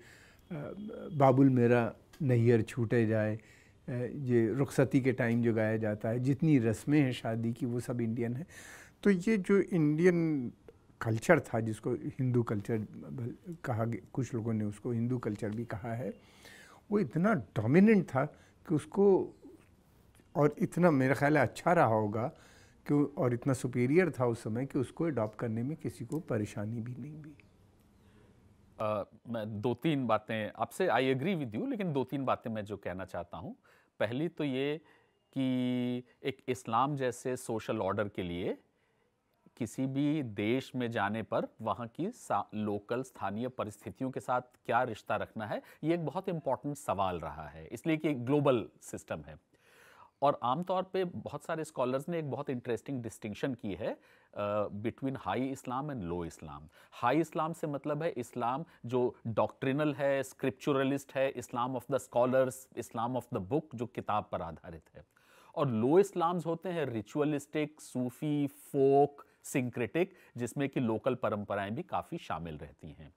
बाबुल मेरा नैयर छूटे जाए ये रुखसती के टाइम जो गाया जाता है, जितनी रस्में हैं शादी की, वो सब इंडियन है। तो ये जो इंडियन कल्चर था, जिसको हिंदू कल्चर कहा कुछ लोगों ने उसको हिंदू कल्चर भी कहा है, वो इतना डोमिनेंट था कि उसको और इतना मेरा ख्याल है अच्छा रहा होगा कि और इतना सुपीरियर था उस समय कि उसको अडॉप्ट करने में किसी को परेशानी भी नहीं हुई। मैं दो तीन बातें आपसे आई एग्री विद यू लेकिन दो तीन बातें मैं जो कहना चाहता हूँ। पहली तो ये कि एक इस्लाम जैसे सोशल ऑर्डर के लिए किसी भी देश में जाने पर वहाँ की लोकल स्थानीय परिस्थितियों के साथ क्या रिश्ता रखना है, ये एक बहुत इंपॉर्टेंट सवाल रहा है। इसलिए कि एक ग्लोबल सिस्टम है। और आमतौर पे बहुत सारे स्कॉलर्स ने एक बहुत इंटरेस्टिंग डिस्टिंक्शन की है between high Islam and low Islam high Islam से मतलब है इस्लाम जो डॉक्ट्रिनल है स्क्रिप्चुरलिस्ट है Islam of the scholars Islam of the book जो किताब पर आधारित है। और लो इस्लाम्स होते हैं रिचुअलिस्टिक सूफी फोक सिंक्रेटिक जिसमें कि लोकल परंपराएँ भी काफ़ी शामिल रहती हैं।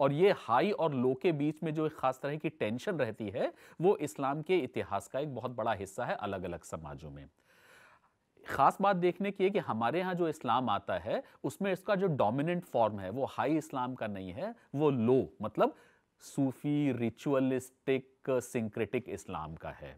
और ये हाई और लो के बीच में जो एक खास तरह की टेंशन रहती है, वो इस्लाम के इतिहास का एक बहुत बड़ा हिस्सा है अलग अलग समाजों में। खास बात देखने की है कि हमारे यहाँ जो इस्लाम आता है, उसमें इसका जो डोमिनेंट फॉर्म है, वो हाई इस्लाम का नहीं है, वो लो मतलब सूफी रिचुअलिस्टिक सिंक्रेटिक इस्लाम का है।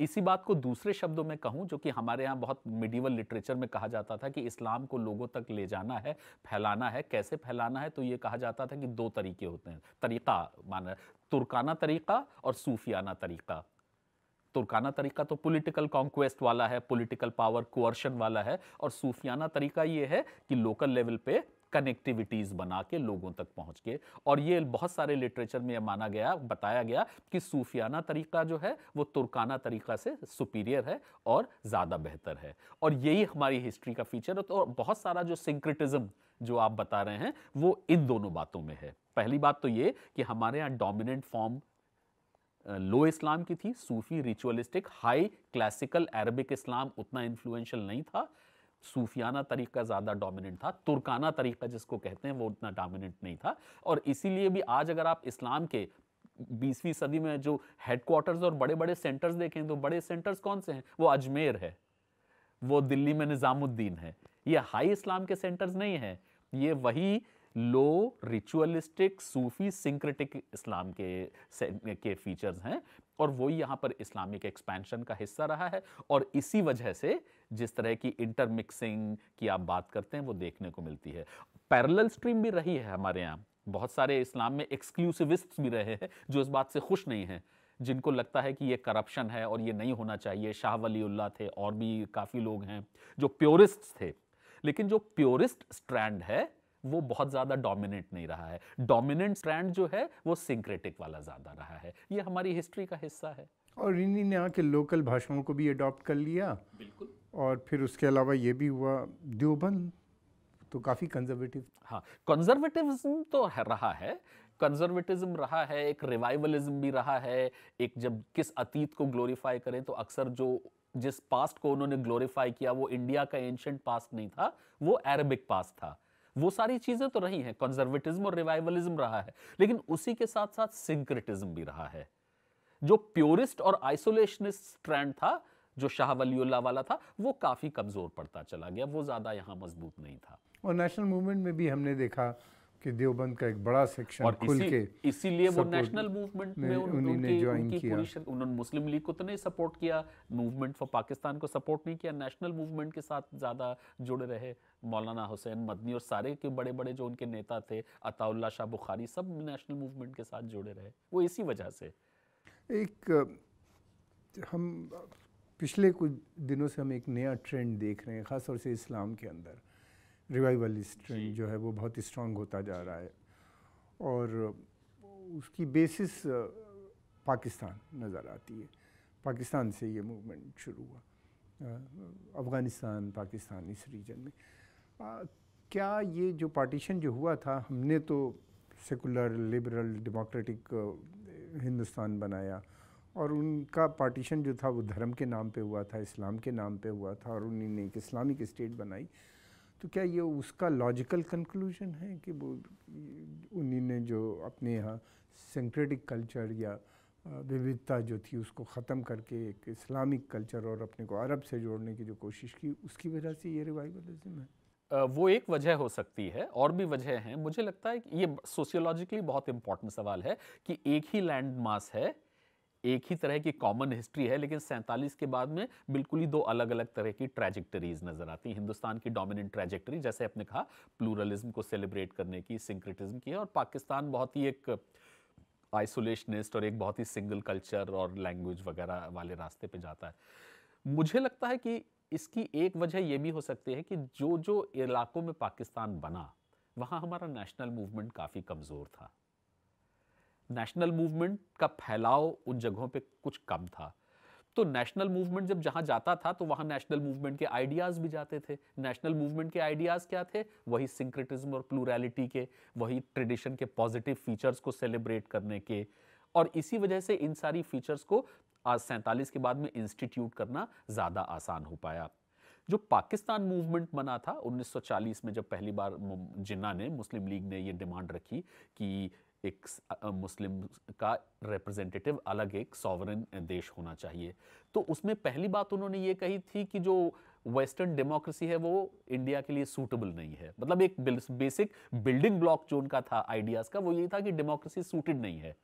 इसी बात को दूसरे शब्दों में कहूँ, जो कि हमारे यहाँ बहुत मिडिवल लिटरेचर में कहा जाता था कि इस्लाम को लोगों तक ले जाना है, फैलाना है। कैसे फैलाना है? तो ये कहा जाता था कि दो तरीके होते हैं। तरीका माना तुर्काना तरीका और सूफियाना तरीका। तुर्काना तरीका तो पॉलिटिकल कॉन्क्वेस्ट वाला है पॉलिटिकल पावर कोअर्शन वाला है और सूफियाना तरीका ये है कि लोकल लेवल पे कनेक्टिविटीज बना के लोगों तक पहुँच के। और ये बहुत सारे लिटरेचर में यह माना गया, बताया गया कि सूफियाना तरीका जो है, वो तुर्काना तरीका से सुपीरियर है और ज़्यादा बेहतर है। और यही हमारी हिस्ट्री का फीचर है तो बहुत सारा जो सिंक्रिटिज्म जो आप बता रहे हैं, वो इन दोनों बातों में है। पहली बात तो ये कि हमारे यहाँ डोमिनेंट फॉर्म लो इस्लाम की थी, Sufi ritualistic high classical Arabic Islam उतना इन्फ्लुएंशियल नहीं था। सूफियाना तरीका ज़्यादा डोमिनेंट था, तुर्काना तरीका जिसको कहते हैं वो उतना डोमिनेंट नहीं था। और इसीलिए भी आज अगर आप इस्लाम के बीसवीं सदी में जो हेडक्वार्टर्स और बड़े बड़े सेंटर्स देखें तो बड़े सेंटर्स कौन से हैं? वो अजमेर है, वो दिल्ली में निज़ामुद्दीन है। ये हाई इस्लाम के सेंटर्स नहीं है, ये वही लो रिचुअलिस्टिक सूफी सिंक्रेटिक इस्लाम के के फीचर्स हैं, और वही यहाँ पर इस्लामिक एक्सपेंशन का हिस्सा रहा है, और इसी वजह से जिस तरह की इंटरमिक्सिंग की आप बात करते हैं वो देखने को मिलती है। पैरेलल स्ट्रीम भी रही है हमारे यहाँ। बहुत सारे इस्लाम में एक्सक्लूसिविस्ट भी रहे हैं जो इस बात से खुश नहीं हैं। जिनको लगता है कि ये करप्शन है और ये नहीं होना चाहिए। शाह वलीउल्ला थे और भी काफ़ी लोग हैं जो प्योरिस्ट थे। लेकिन जो प्योरिस्ट स्ट्रैंड है वो बहुत ज़्यादा डोमिनेंट नहीं रहा है। डोमिनेंट स्ट्रैंड जो है वो सिंक्रेटिक वाला ज़्यादा रहा है। ये हमारी हिस्ट्री का हिस्सा है। और इन्हीं ने आके लोकल भाषाओं को भी अडॉप्ट कर लिया। बिल्कुल। और फिर उसके अलावा ये भी हुआ, देवबंद तो काफ़ी कंजर्वेटिव हाँ कंजर्वेटिज्म तो है, रहा है। कंजर्वेटिज्म रहा है, एक रिवाइवलिज्म भी रहा है। एक जब किस अतीत को ग्लोरीफाई करें तो अक्सर जो जिस पास्ट को उन्होंने ग्लोरीफाई किया, वो इंडिया का एंशंट पास्ट नहीं था, वो अरबिक पास्ट था। वो सारी चीज़ें तो रही हैं कंजर्वेटिज्म और रिवाइवलिज्म रहा है। लेकिन उसी के साथ साथ सिंक्रेटिज्म भी रहा है। जो प्योरिस्ट और आइसोलेशनिस्ट ट्रेंड था जो शाह वलीउल्लाह वाला था वो काफ़ी कमज़ोर पड़ता चला गया वो ज़्यादा यहाँ मज़बूत नहीं था। और नेशनल मूवमेंट में भी हमने देखा कि देवबंद का एक बड़ा सेक्शन और खुल इसी, के इसीलिए वो नेशनल मूवमेंट में, उन, उनकी, उनकी किया। उन्होंने मुस्लिम लीग को तो नहीं सपोर्ट किया मूवमेंट फॉर पाकिस्तान को सपोर्ट नहीं किया नेशनल मूवमेंट के साथ ज़्यादा जुड़े रहे मौलाना हुसैन मदनी और सारे के बड़े बड़े जो उनके नेता थे अताउल्ला शाह बुखारी सब नेशनल मूवमेंट के साथ जुड़े रहे। वो इसी वजह से। एक हम पिछले कुछ दिनों से हम एक नया ट्रेंड देख रहे हैं ख़ासतौर से इस्लाम के अंदर। रिवाइवलिस्ट ट्रेंड जो है वो बहुत स्ट्रांग होता जा रहा है। और उसकी बेसिस पाकिस्तान नज़र आती है। पाकिस्तान से ये मूवमेंट शुरू हुआ। अफ़गानिस्तान पाकिस्तान इस रीजन में। आ, क्या ये जो पार्टीशन जो हुआ था हमने तो सेकुलर लिबरल डेमोक्रेटिक हिंदुस्तान बनाया। और उनका पार्टीशन जो था वो धर्म के नाम पे हुआ था, इस्लाम के नाम पे हुआ था और उन्होंने एक इस्लामिक स्टेट बनाई। तो क्या ये उसका लॉजिकल कंक्लूजन है कि वो उन्होंने जो अपने यहाँ सेंक्रेटिक कल्चर या विविधता जो थी उसको ख़त्म करके एक इस्लामिक कल्चर और अपने को अरब से जोड़ने की जो कोशिश की, उसकी वजह से ये रिवाइवलिज्म है? वो एक वजह हो सकती है, और भी वजह हैं। मुझे लगता है कि ये सोशियोलॉजिकली बहुत इंपॉर्टेंट सवाल है कि एक ही लैंड मास है एक ही तरह की कॉमन हिस्ट्री है, लेकिन सैंतालीस के बाद में बिल्कुल ही दो अलग अलग तरह की ट्रेजेक्टरीज नज़र आती हैं। हिंदुस्तान की डोमिनेंट ट्रेजेक्टरी जैसे आपने कहा प्लूरलिज्म को सेलिब्रेट करने की सिंक्रेटिज्म की है, और पाकिस्तान बहुत ही एक आइसोलेशनिस्ट और एक बहुत ही सिंगल कल्चर और लैंग्वेज वगैरह वाले रास्ते पे जाता है। मुझे लगता है कि इसकी एक वजह यह भी हो सकती है कि जो जो इलाकों में पाकिस्तान बना, वहाँ हमारा नेशनल मूवमेंट काफ़ी कमज़ोर था। नेशनल मूवमेंट का फैलाव उन जगहों पे कुछ कम था। तो नेशनल मूवमेंट जब जहाँ जाता था तो वहाँ नेशनल मूवमेंट के आइडियाज़ भी जाते थे। नेशनल मूवमेंट के आइडियाज़ क्या थे? वही सिंक्रेटिज्म और प्लूरैलिटी के, वही ट्रेडिशन के पॉजिटिव फीचर्स को सेलिब्रेट करने के। और इसी वजह से इन सारी फीचर्स को आज सैंतालीस के बाद में इंस्टीट्यूट करना ज़्यादा आसान हो पाया। जो पाकिस्तान मूवमेंट बना था 1940 में जब पहली बार जिन्ना ने, मुस्लिम लीग ने ये डिमांड रखी कि एक मुस्लिम का रिप्रेजेंटेटिव अलग एक सॉवरन देश होना चाहिए। तो उसमें पहली बात उन्होंने ये कही थी कि जो वेस्टर्न डेमोक्रेसी है, वो इंडिया के लिए सूटेबल नहीं है। मतलब एक बेसिक बिल्डिंग ब्लॉक जो उनका था आइडियाज़ का, वो ये था कि डेमोक्रेसी सूटेड नहीं है।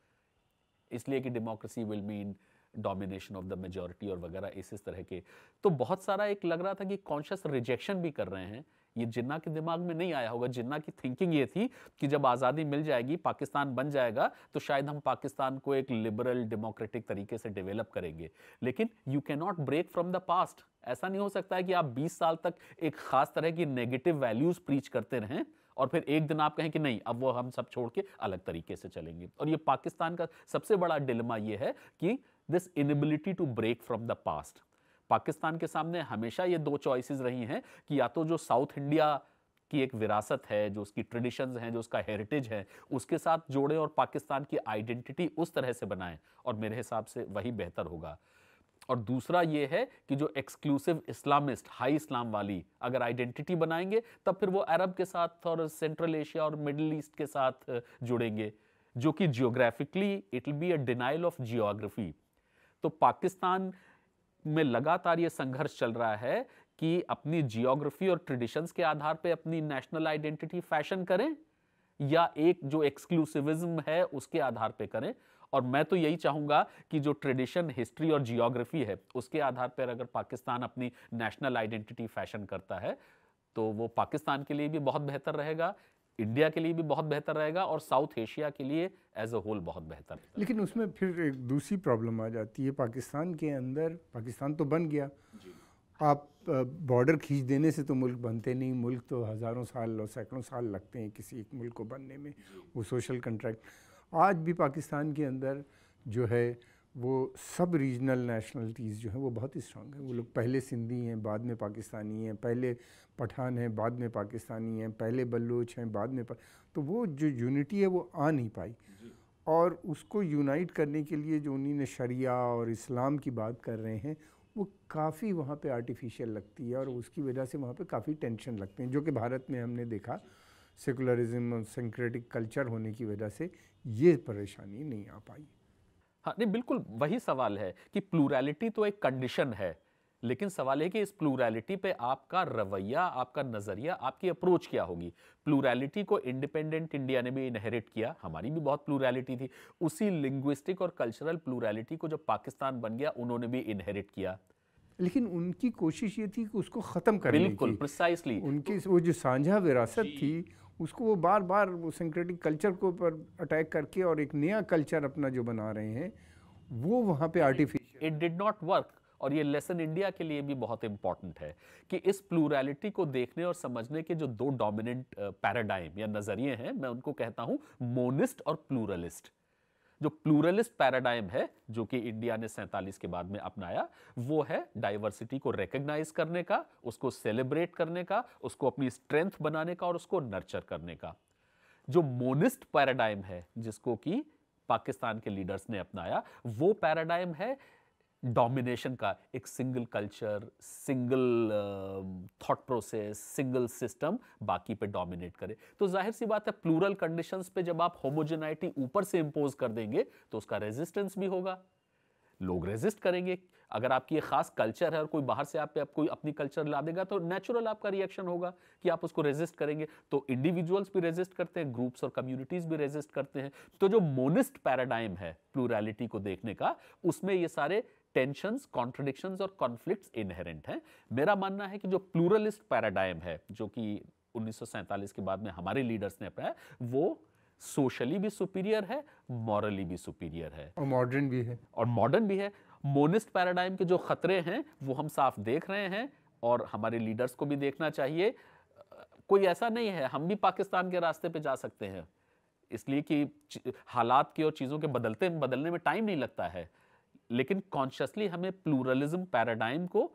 इसलिए कि democracy will mean domination of the majority और वगैरह, इस इस तरह के। तो बहुत सारा एक लग रहा था कि कॉन्शियस रिजेक्शन भी कर रहे हैं। ये जिन्ना के दिमाग में नहीं आया होगा, जिन्ना की थिंकिंग ये थी कि जब आज़ादी मिल जाएगी, पाकिस्तान बन जाएगा तो शायद हम पाकिस्तान को एक लिबरल डेमोक्रेटिक तरीके से डेवलप करेंगे। लेकिन you can not break from the past ऐसा नहीं हो सकता है कि आप 20 साल तक एक खास तरह की नेगेटिव वैल्यूज़ प्रीच करते रहें और फिर एक दिन आप कहें कि नहीं, अब वो हम सब छोड़ के अलग तरीके से चलेंगे। और ये पाकिस्तान का सबसे बड़ा डिलमा ये है कि this inability to break from the past Pakistan के सामने हमेशा ये दो चॉइसेस रही हैं कि या तो जो साउथ इंडिया की एक विरासत है, जो उसकी ट्रेडिशंस हैं, जो उसका हेरिटेज है, उसके साथ जोड़े और पाकिस्तान की आइडेंटिटी उस तरह से बनाएँ और मेरे हिसाब से वही बेहतर होगा। और दूसरा ये है कि जो एक्सक्लूसिव इस्लामिस्ट हाई इस्लाम वाली अगर आइडेंटिटी बनाएँगे, तब फिर वो अरब के साथ और सेंट्रल एशिया और मिडल ईस्ट के साथ जुड़ेंगे, जो कि geographically it will be a denial of geography तो पाकिस्तान में लगातार ये संघर्ष चल रहा है कि अपनी जियोग्राफी और ट्रेडिशंस के आधार पे अपनी नेशनल आइडेंटिटी फ़ैशन करें या एक जो एक्सक्लूसिविज्म है उसके आधार पे करें। और मैं तो यही चाहूँगा कि जो ट्रेडिशन हिस्ट्री और जियोग्राफी है, उसके आधार पर अगर पाकिस्तान अपनी नेशनल आइडेंटिटी फ़ैशन करता है तो वो पाकिस्तान के लिए भी बहुत बेहतर रहेगा। इंडिया के लिए भी बहुत बेहतर रहेगा और साउथ एशिया के लिए एज अ होल बहुत बेहतर लेकिन उसमें फिर एक दूसरी प्रॉब्लम आ जाती है पाकिस्तान के अंदर पाकिस्तान तो बन गया। आप बॉर्डर खींच देने से तो मुल्क बनते नहीं मुल्क तो हज़ारों साल और सैकड़ों साल लगते हैं किसी एक मुल्क को बनने में वो सोशल कंट्रैक्ट आज भी पाकिस्तान के अंदर जो है वो सब रीजनल नेशनलिटीज़ जो हैं वो बहुत ही स्ट्रांग हैं। वो लोग पहले सिंधी हैं बाद में पाकिस्तानी हैं पहले पठान हैं बाद में पाकिस्तानी हैं पहले बल्लोच हैं बाद में पा... तो वो जो यूनिटी है वो आ नहीं पाई। और उसको यूनाइट करने के लिए जो उन्हीं ने शरिया और इस्लाम की बात कर रहे हैं वो काफ़ी वहाँ पे आर्टिफिशियल लगती है और उसकी वजह से वहाँ पे काफ़ी टेंशन लगते हैं जो कि भारत में हमने देखा। सेकुलरिज्म और सेंक्रेटिक कल्चर होने की वजह से ये परेशानी नहीं आ पाई। हाँ नहीं बिल्कुल वही सवाल है कि प्लूरैलिटी तो एक कंडीशन है लेकिन सवाल है कि इस प्लूरैलिटी पे आपका रवैया आपका नज़रिया आपकी अप्रोच क्या होगी? प्लूरैलिटी को इंडिपेंडेंट इंडिया ने भी इनहेरिट किया हमारी भी बहुत प्लूरैलिटी थी। उसी लिंग्विस्टिक और कल्चरल प्लूरैलिटी को जब पाकिस्तान बन गया उन्होंने भी इनहेरिट किया। लेकिन उनकी कोशिश ये थी कि उसको ख़त्म करने बिल्कुल प्रिसाइसली उनकी वो जो साझा विरासत थी उसको वो बार बार वो सिंक्रेटिक कल्चर को पर अटैक करके और एक नया कल्चर अपना जो बना रहे हैं, वो वहाँ पे artificial it did not work और ये लेसन इंडिया के लिए भी बहुत इंपॉर्टेंट है कि इस प्लूरैलिटी को देखने और समझने के जो दो डोमिनेंट पैराडाइम या नज़रिए हैं, मैं उनको कहता हूँ मोनिस्ट और प्लूरलिस्ट जो प्लूरलिस्ट पैराडाइम है, जो कि इंडिया ने सैंतालीस के बाद में अपनाया, वो है डाइवर्सिटी को रिकग्नाइज करने का, उसको सेलिब्रेट करने का, उसको अपनी स्ट्रेंथ बनाने का और उसको नर्चर करने का। जो मोनिस्ट पैराडाइम है, जिसको कि पाकिस्तान के लीडर्स ने अपनाया, वो पैराडाइम है डोमिनेशन का एक single culture single thought process single system बाकी पे डोमिनेट करे। तो ज़ाहिर सी बात है प्लूरल कंडीशंस पे जब आप होमोजेनाइटी ऊपर से इंपोज कर देंगे तो उसका रेजिस्टेंस भी होगा। लोग रेजिस्ट करेंगे। अगर आपकी एक खास कल्चर है और कोई बाहर से आप पे आप कोई अपनी कल्चर ला देगा तो नेचुरल आपका रिएक्शन होगा कि आप उसको रेजिस्ट करेंगे। तो इंडिविजुअल्स भी रेजिस्ट करते हैं ग्रुप्स और कम्युनिटीज भी रेजिस्ट करते हैं। तो जो मोनिस्ट पैराडाइम है प्लूरैलिटी को देखने का, उसमें ये सारे टेंशंस कॉन्ट्रडिक्शंस और कॉन्फ्लिक्ट्स इनहेरेंट हैं। मेरा मानना है कि जो प्लूरलिस्ट पैराडाइम है जो कि 1947 के बाद में हमारे लीडर्स ने अपनाया वो सोशली भी सुपीरियर है मॉरली भी सुपीरियर है। और मॉडर्न भी है। और मॉडर्न भी है। मोनिस्ट पैराडाइम के जो खतरे हैं वो हम साफ़ देख रहे हैं और हमारे लीडर्स को भी देखना चाहिए। कोई ऐसा नहीं है हम भी पाकिस्तान के रास्ते पे जा सकते हैं। इसलिए कि हालात की और चीज़ों के बदलते बदलने में टाइम नहीं लगता है। लेकिन कॉन्शियसली हमें प्लूरलिज्म पैराडाइम को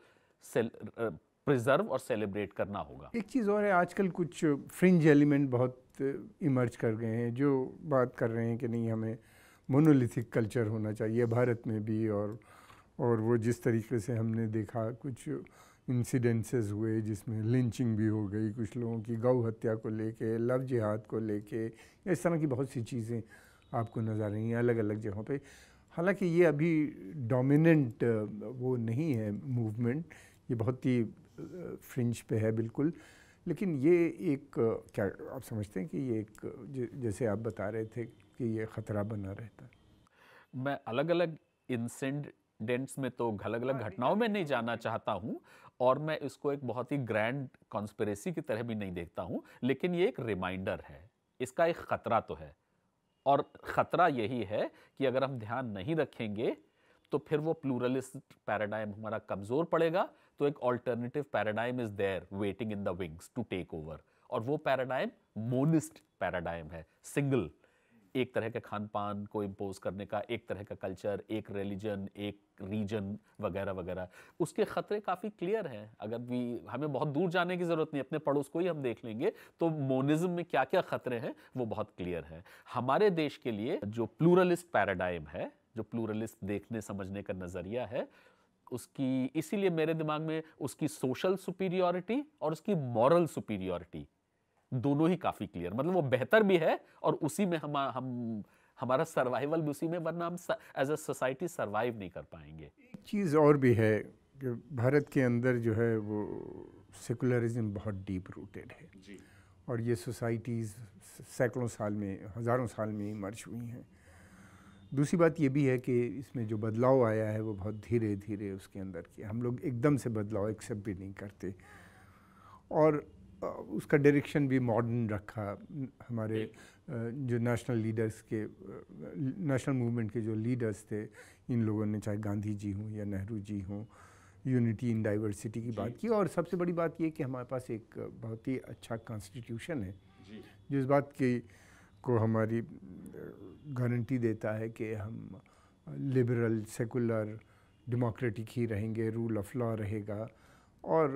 प्रिजर्व और सेलिब्रेट करना होगा। एक चीज़ और है, आजकल कुछ फ्रिंज एलिमेंट बहुत इमर्ज कर गए हैं, जो बात कर रहे हैं कि नहीं, हमें मोनोलिथिक कल्चर होना चाहिए भारत में भी और और वो जिस तरीके से हमने देखा, कुछ इंसिडेंसेस हुए जिसमें लिंचिंग भी हो गई, कुछ लोगों की गौ हत्या को लेके, लव जिहाद को लेके, इस तरह की बहुत सी चीज़ें आपको नज़र आ रही हैं अलग अलग जगहों पे। हालाँकि ये अभी डोमिनेंट वो नहीं है मूवमेंट ये बहुत ही फ्रिंज पे है बिल्कुल। लेकिन ये एक क्या आप समझते हैं कि ये एक जैसे आप बता रहे थे कि ये ख़तरा बना रहता है? मैं अलग अलग इंसिडेंट्स में तो अलग अलग घटनाओं में नहीं जाना चाहता हूँ और मैं इसको एक बहुत ही ग्रैंड कॉन्स्परेसी की तरह भी नहीं देखता हूँ लेकिन ये एक रिमाइंडर है इसका एक ख़तरा तो है। और ख़तरा यही है कि अगर हम ध्यान नहीं रखेंगे तो फिर वो प्लूरलिस्ट पैराडाइम हमारा कमज़ोर पड़ेगा तो एक alternative paradigm is there waiting in the wings to take over और वो पैराडाइम मोनिस्ट पैराडाइम है सिंगल एक तरह के खान पान को इम्पोज करने का, एक तरह का कल्चर एक रिलीजन एक रीजन वगैरह वगैरह। उसके खतरे काफ़ी क्लियर हैं। अगर भी हमें बहुत दूर जाने की ज़रूरत नहीं, अपने पड़ोस को ही हम देख लेंगे तो मोनिज्म में क्या क्या खतरे हैं, वो बहुत क्लियर है। हमारे देश के लिए जो प्लूरलिस्ट पैराडाइम है, जो प्लूरलिस्ट देखने, समझने का नज़रिया है, उसकी, इसीलिए मेरे दिमाग में उसकी सोशल सुपीरियोरिटी और उसकी मॉरल सुपीरियोरिटी दोनों ही काफ़ी क्लियर मतलब वो बेहतर भी है और उसी में हम हम हमारा सर्वाइवल भी उसी में वरना हम एज अ सोसाइटी सर्वाइव नहीं कर पाएँगे। एक चीज़ और भी है कि भारत के अंदर जो है वो सेकुलरिज्म बहुत डीप रूटेड है। जी। और ये सोसाइटीज़ सैकड़ों साल में हज़ारों साल में इमर्ज हुई हैं। दूसरी बात ये भी है कि इसमें जो बदलाव आया है वो बहुत धीरे धीरे उसके अंदर किया। हम लोग एकदम से बदलाव एक्सेप्ट भी नहीं करते। और उसका डायरेक्शन भी मॉडर्न रखा हमारे जो। नेशनल लीडर्स के नेशनल मूवमेंट के जो लीडर्स थे इन लोगों ने चाहे गांधी जी हों या नेहरू जी हों यूनिटी इन डाइवर्सिटी की बात की। और सबसे बड़ी बात ये कि हमारे पास एक बहुत ही अच्छा कॉन्स्टिट्यूशन है जिस बात की को हमारी गारंटी देता है कि हम लिबरल सेकुलर डेमोक्रेटिक ही रहेंगे रूल ऑफ़ लॉ रहेगा। और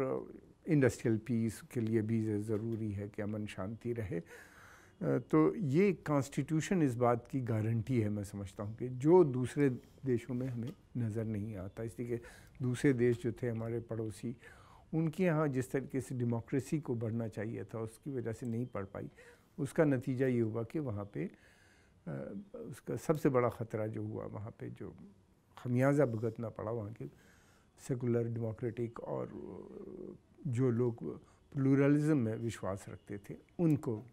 इंडस्ट्रियल पीस के लिए भी ज़रूरी है कि अमन शांति रहे। तो ये कॉन्स्टिट्यूशन इस बात की गारंटी है, मैं समझता हूँ कि जो दूसरे देशों में हमें नज़र नहीं आता। इसलिए कि दूसरे देश जो थे, हमारे पड़ोसी, उनके यहाँ जिस तरीके से डेमोक्रेसी को बढ़ना चाहिए था, उसकी वजह से नहीं पढ़ पाई। उसका नतीजा ये हुआ कि वहाँ पे उसका सबसे बड़ा ख़तरा जो हुआ वहाँ पे, जो खमियाजा भुगतना पड़ा वहाँ के सेकुलर डेमोक्रेटिक और जो लोग प्लूरलिज्म में विश्वास रखते थे, उनको।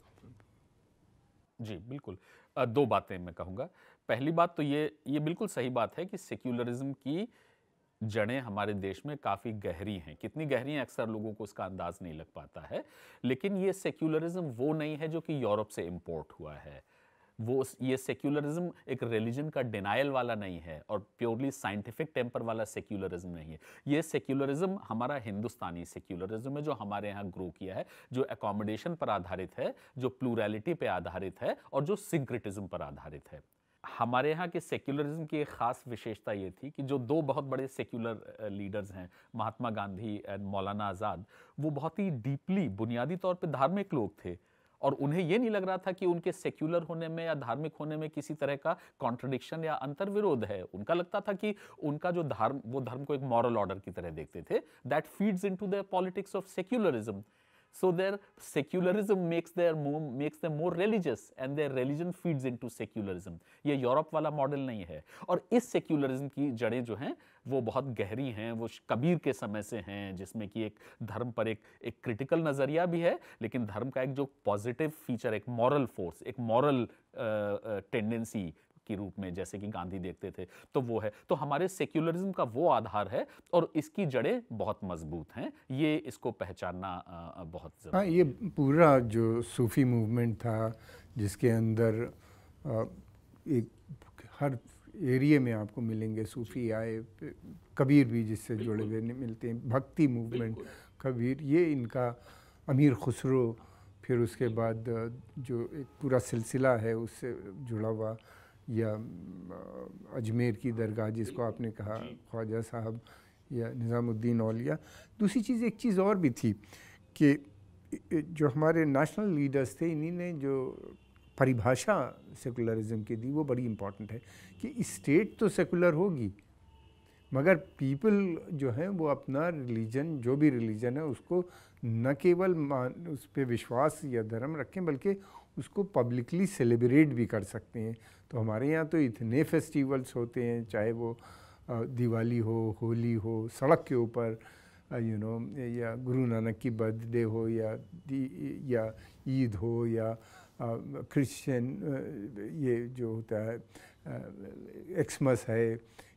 जी, बिल्कुल। दो बातें मैं कहूँगा। पहली बात तो ये ये बिल्कुल सही बात है कि सेक्युलरिज्म की जड़ें हमारे देश में काफ़ी गहरी हैं। कितनी गहरी हैं, अक्सर लोगों को उसका अंदाज नहीं लग पाता है। लेकिन ये सेक्युलरिज्म वो नहीं है जो कि यूरोप से इम्पोर्ट हुआ है। वो ये सेक्युलरिज्म एक रिलीजन का डिनाइल वाला नहीं है और प्योरली साइंटिफिक टेम्पर वाला सेक्युलरिज्म नहीं है। ये सेक्युलरिज्म हमारा हिंदुस्तानी सेक्युलरिज्म है जो हमारे यहाँ ग्रो किया है, जो एकोमोडेशन पर आधारित है, जो प्लूरैलिटी पर आधारित है और जो सिंक्रिटिज्म पर आधारित है। हमारे यहाँ के सेक्युलरिज्म की एक खास विशेषता ये थी कि जो दो बहुत बड़े सेक्युलर लीडर्स हैं, महात्मा गांधी एंड मौलाना आज़ाद, वो बहुत ही डीपली बुनियादी तौर पे धार्मिक लोग थे। और उन्हें यह नहीं लग रहा था कि उनके सेक्युलर होने में या धार्मिक होने में किसी तरह का कॉन्ट्रडिक्शन या अंतर विरोध है। उनका लगता था कि उनका जो धर्म, वो धर्म को एक मॉरल ऑर्डर की तरह देखते थे। That feeds into the politics of secularism so their secularism makes their more, makes them more religious and their religion feeds into secularism. ये यूरोप वाला मॉडल नहीं है। और इस सेक्युलरिज्म की जड़ें जो हैं वो बहुत गहरी हैं वो कबीर के समय से हैं जिसमें कि एक धर्म पर एक एक क्रिटिकल नज़रिया भी है लेकिन धर्म का एक जो पॉजिटिव फीचर एक मॉरल फोर्स एक मॉरल टेंडेंसी के रूप में जैसे कि गांधी देखते थे तो वो है। तो हमारे सेक्युलरिज्म का वो आधार है और इसकी जड़ें बहुत मज़बूत हैं। ये इसको पहचानना बहुत हाँ ये पूरा जो सूफी मूवमेंट था जिसके अंदर एक हर एरिए में आपको मिलेंगे सूफी आए कबीर भी जिससे जुड़े हुए मिलते हैं भक्ति मूवमेंट कबीर ये इनका अमीर खुसरो फिर उसके बाद जो एक पूरा सिलसिला है उससे जुड़ा हुआ या अजमेर की दरगाह जिसको आपने कहा ख्वाजा साहब या निज़ामुद्दीन औलिया। दूसरी चीज़ एक चीज़ और भी थी कि जो हमारे नेशनल लीडर्स थे इन्हीं ने जो परिभाषा सेकुलरिज्म की दी वो बड़ी इंपॉर्टेंट है कि स्टेट तो सेकुलर होगी मगर पीपल जो हैं वो अपना रिलीजन जो भी रिलीजन है उसको न केवल मान उस पर विश्वास या धर्म रखें बल्कि उसको पब्लिकली सेलिब्रेट भी कर सकते हैं। तो हमारे यहाँ तो इतने फेस्टिवल्स होते हैं चाहे वो दिवाली हो होली हो सड़क के ऊपर यू नो या गुरु नानक की बर्थडे हो या या ईद हो या क्रिश्चियन ये जो होता है एक्समस है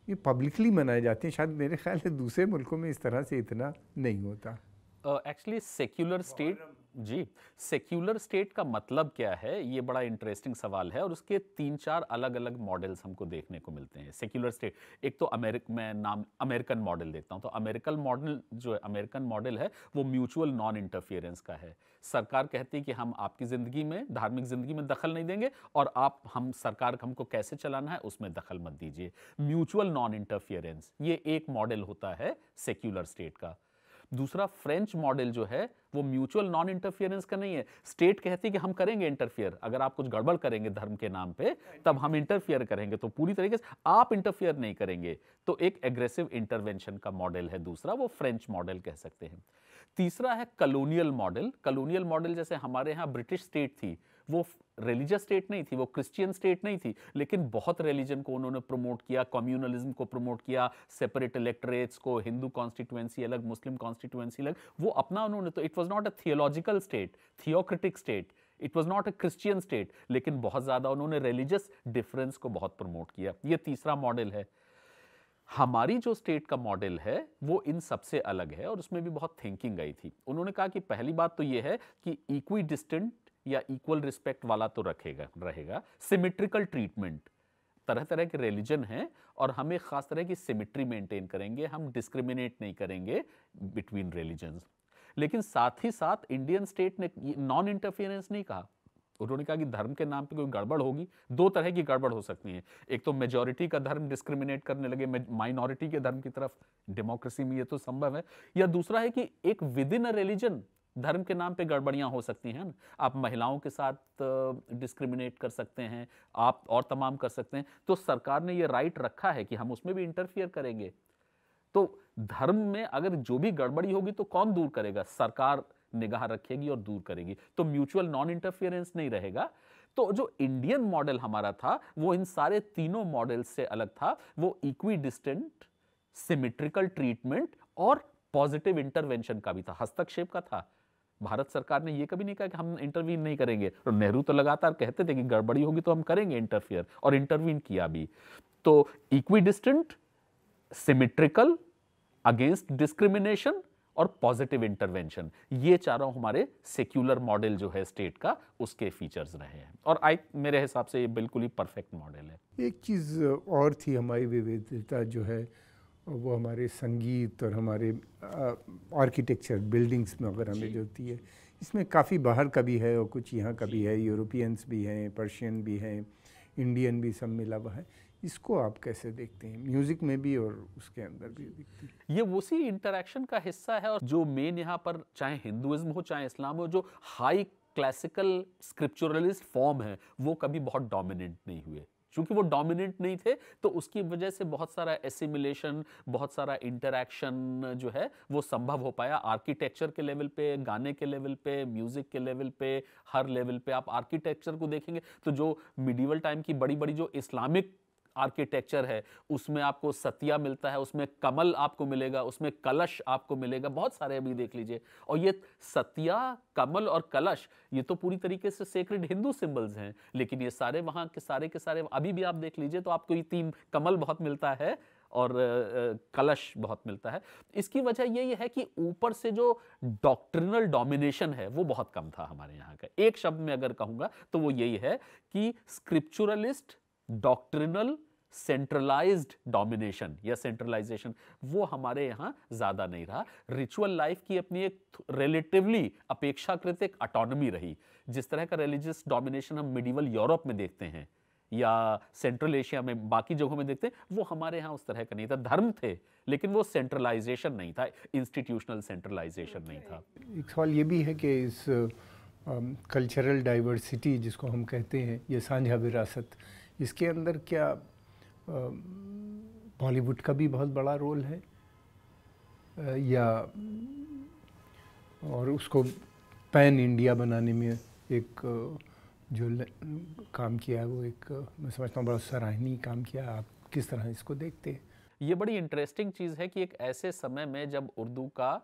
ये पब्लिकली मनाए जाते हैं। शायद मेरे ख्याल से दूसरे मुल्कों में इस तरह से इतना नहीं होता। एक्चुअली सेक्युलर स्टेट जी सेक्युलर स्टेट का मतलब क्या है? ये बड़ा इंटरेस्टिंग सवाल है और उसके तीन चार अलग अलग मॉडल्स हमको देखने को मिलते हैं। सेक्युलर स्टेट एक तो अमेरिक मैं नाम अमेरिकन मॉडल देखता हूँ तो अमेरिकन मॉडल जो है अमेरिकन मॉडल है, वो म्यूचुअल नॉन इंटरफियरेंस का है। सरकार कहती है कि हम आपकी ज़िंदगी में, धार्मिक ज़िंदगी में दखल नहीं देंगे और आप, हम, सरकार हमको कैसे चलाना है, उसमें दखल मत दीजिए। म्यूचुअल नॉन इंटरफियरेंस ये एक मॉडल होता है सेक्युलर स्टेट का। दूसरा फ्रेंच मॉडल जो है, वो म्यूचुअल नॉन इंटरफियरेंस का नहीं है। स्टेट कहती है कि हम करेंगे इंटरफियर अगर आप कुछ गड़बड़ करेंगे धर्म के नाम पे, तब हम इंटरफियर करेंगे। तो पूरी तरीके से आप इंटरफियर नहीं करेंगे। तो एक एग्रेसिव इंटरवेंशन का मॉडल है दूसरा, वो फ्रेंच मॉडल कह सकते हैं। तीसरा है कलोनियल मॉडल कलोनियल मॉडल जैसे हमारे यहाँ ब्रिटिश स्टेट थी वो रिलीजियस स्टेट नहीं थी, वो क्रिश्चियन स्टेट नहीं थी, लेकिन बहुत रिलीजन को उन्होंने प्रमोट किया कम्युनलिज्म को प्रमोट किया सेपरेट इलेक्ट्रेट्स को हिंदू कॉन्स्टिट्यूएंसी अलग मुस्लिम कॉन्स्टिट्यूएंसी अलग, वो अपना उन्होंने तो it was not a theological state theocratic state it was not a Christian state लेकिन बहुत ज़्यादा उन्होंने रिलीजियस डिफरेंस को बहुत प्रमोट किया। ये तीसरा मॉडल है। हमारी जो स्टेट का मॉडल है, वो इन सबसे अलग है, और उसमें भी बहुत थिंकिंग आई थी। उन्होंने कहा कि पहली बात तो ये है कि इक्वी डिस्टेंट या इक्वल रिस्पेक्ट वाला तो रखेगा, रहेगा। सिमेट्रिकल ट्रीटमेंट तरह तरह के रिलीजन हैं और हमें खास तरह की सिमेट्री मेंटेन करेंगे, हम डिस्क्रिमिनेट नहीं करेंगे बिटवीन रिलीजन्स लेकिन साथ ही साथ इंडियन स्टेट ने नॉन इंटरफियरेंस नहीं कहा। उन्होंने कहा कि धर्म के नाम पे कोई गड़बड़ होगी। दो तरह की गड़बड़ हो सकती है। एक तो मेजोरिटी का धर्म डिस्क्रिमिनेट करने लगे माइनॉरिटी के धर्म की तरफ़। डेमोक्रेसी में ये तो संभव है। या दूसरा है कि एक विद इन अ रिलीजन धर्म के नाम पे गड़बड़ियाँ हो सकती हैं ना? आप महिलाओं के साथ डिस्क्रिमिनेट कर सकते हैं, आप और तमाम कर सकते हैं। तो सरकार ने ये राइट रखा है कि हम उसमें भी इंटरफियर करेंगे। तो धर्म में अगर जो भी गड़बड़ी होगी तो कौन दूर करेगा? सरकार निगाह रखेगी और दूर करेगी। तो म्यूचुअल नॉन इंटरफियरेंस नहीं रहेगा। तो जो इंडियन मॉडल हमारा था, वो इन सारे तीनों मॉडल से अलग था। वो इक्वी डिस्टेंट सिमेट्रिकल ट्रीटमेंट और पॉजिटिव इंटरवेंशन का भी था, हस्तक्षेप का था। भारत सरकार ने यह कभी नहीं कहा कि हम इंटरवीन नहीं करेंगे। और नेहरू तो लगातार कहते थे कि गड़बड़ी होगी तो हम करेंगे इंटरफियर और इंटरवीन किया भी। तो equidistant symmetrical against discrimination और पॉजिटिव इंटरवेंशन ये चारों हमारे सेक्युलर मॉडल जो है स्टेट का, उसके फीचर्स रहे हैं। और आई मेरे हिसाब से ये बिल्कुल ही परफेक्ट मॉडल है। एक चीज़ और थी हमारी विविधता जो है वो हमारे संगीत और हमारे आर्किटेक्चर बिल्डिंग्स में अगर हमें होती है इसमें काफ़ी बाहर का भी है और कुछ यहाँ का भी है यूरोपियंस भी हैं पर्शियन भी हैं इंडियन भी सब मिला हुआ है। इसको आप कैसे देखते हैं? म्यूज़िक में भी और उसके अंदर भी दिखती है। ये उसी इंटरेक्शन का हिस्सा है और जो मेन यहाँ पर चाहे हिंदुइज्म हो चाहे इस्लाम हो जो हाई क्लासिकल स्क्रिप्चुरलिस्ट फॉर्म है वो कभी बहुत डोमिनेंट नहीं हुए। क्योंकि वो डोमिनेंट नहीं थे तो उसकी वजह से बहुत सारा एसिमुलेशन बहुत सारा इंटरेक्शन जो है, वो संभव हो पाया। आर्किटेक्चर के लेवल पे, गाने के लेवल पे म्यूज़िक के लेवल पे, हर लेवल पे आप आर्किटेक्चर को देखेंगे तो जो मिडिवल टाइम की बड़ी बड़ी जो इस्लामिक आर्किटेक्चर है, उसमें आपको सतिया मिलता है, उसमें कमल आपको मिलेगा, उसमें कलश आपको मिलेगा, बहुत सारे अभी देख लीजिए। और ये सतिया, कमल और कलश, ये तो पूरी तरीके से सेक्रेड हिंदू सिंबल्स हैं, लेकिन ये सारे वहाँ के सारे के सारे, अभी भी आप देख लीजिए तो आपको ये तीन, कमल बहुत मिलता है और कलश बहुत मिलता है। इसकी वजह यही है कि ऊपर से जो डॉक्ट्रिनल डोमिनेशन है, वो बहुत कम था हमारे यहाँ का। एक शब्द में अगर कहूँगा तो वो यही है कि स्क्रिप्चुरलिस्ट डॉक्ट्रिनल सेंट्रलाइज्ड डोमिनेशन या सेंट्रलाइजेशन वो हमारे यहाँ ज़्यादा नहीं रहा। रिचुअल लाइफ की अपनी एक रिलेटिवली अपेक्षाकृत एक अटोनमी रही। जिस तरह का रिलीजियस डोमिनेशन हम मिडिवल यूरोप में देखते हैं, या सेंट्रल एशिया में बाकी जगहों में देखते हैं, वो हमारे यहाँ उस तरह का नहीं था। धर्म थे, लेकिन वो सेंट्रलाइजेशन नहीं था इंस्टीट्यूशनल सेंट्रलाइजेशन नहीं था। एक सवाल ये भी है कि इस कल्चरल डाइवर्सिटी जिसको हम कहते हैं, ये साझा विरासत इसके अंदर क्या बॉलीवुड का भी बहुत बड़ा रोल है? या, और उसको पैन इंडिया बनाने में एक जो काम किया है वो एक, मैं समझता हूँ, बड़ा सराहनीय काम किया आप किस तरह इसको देखते हैं? ये बड़ी इंटरेस्टिंग चीज़ है कि एक ऐसे समय में जब उर्दू का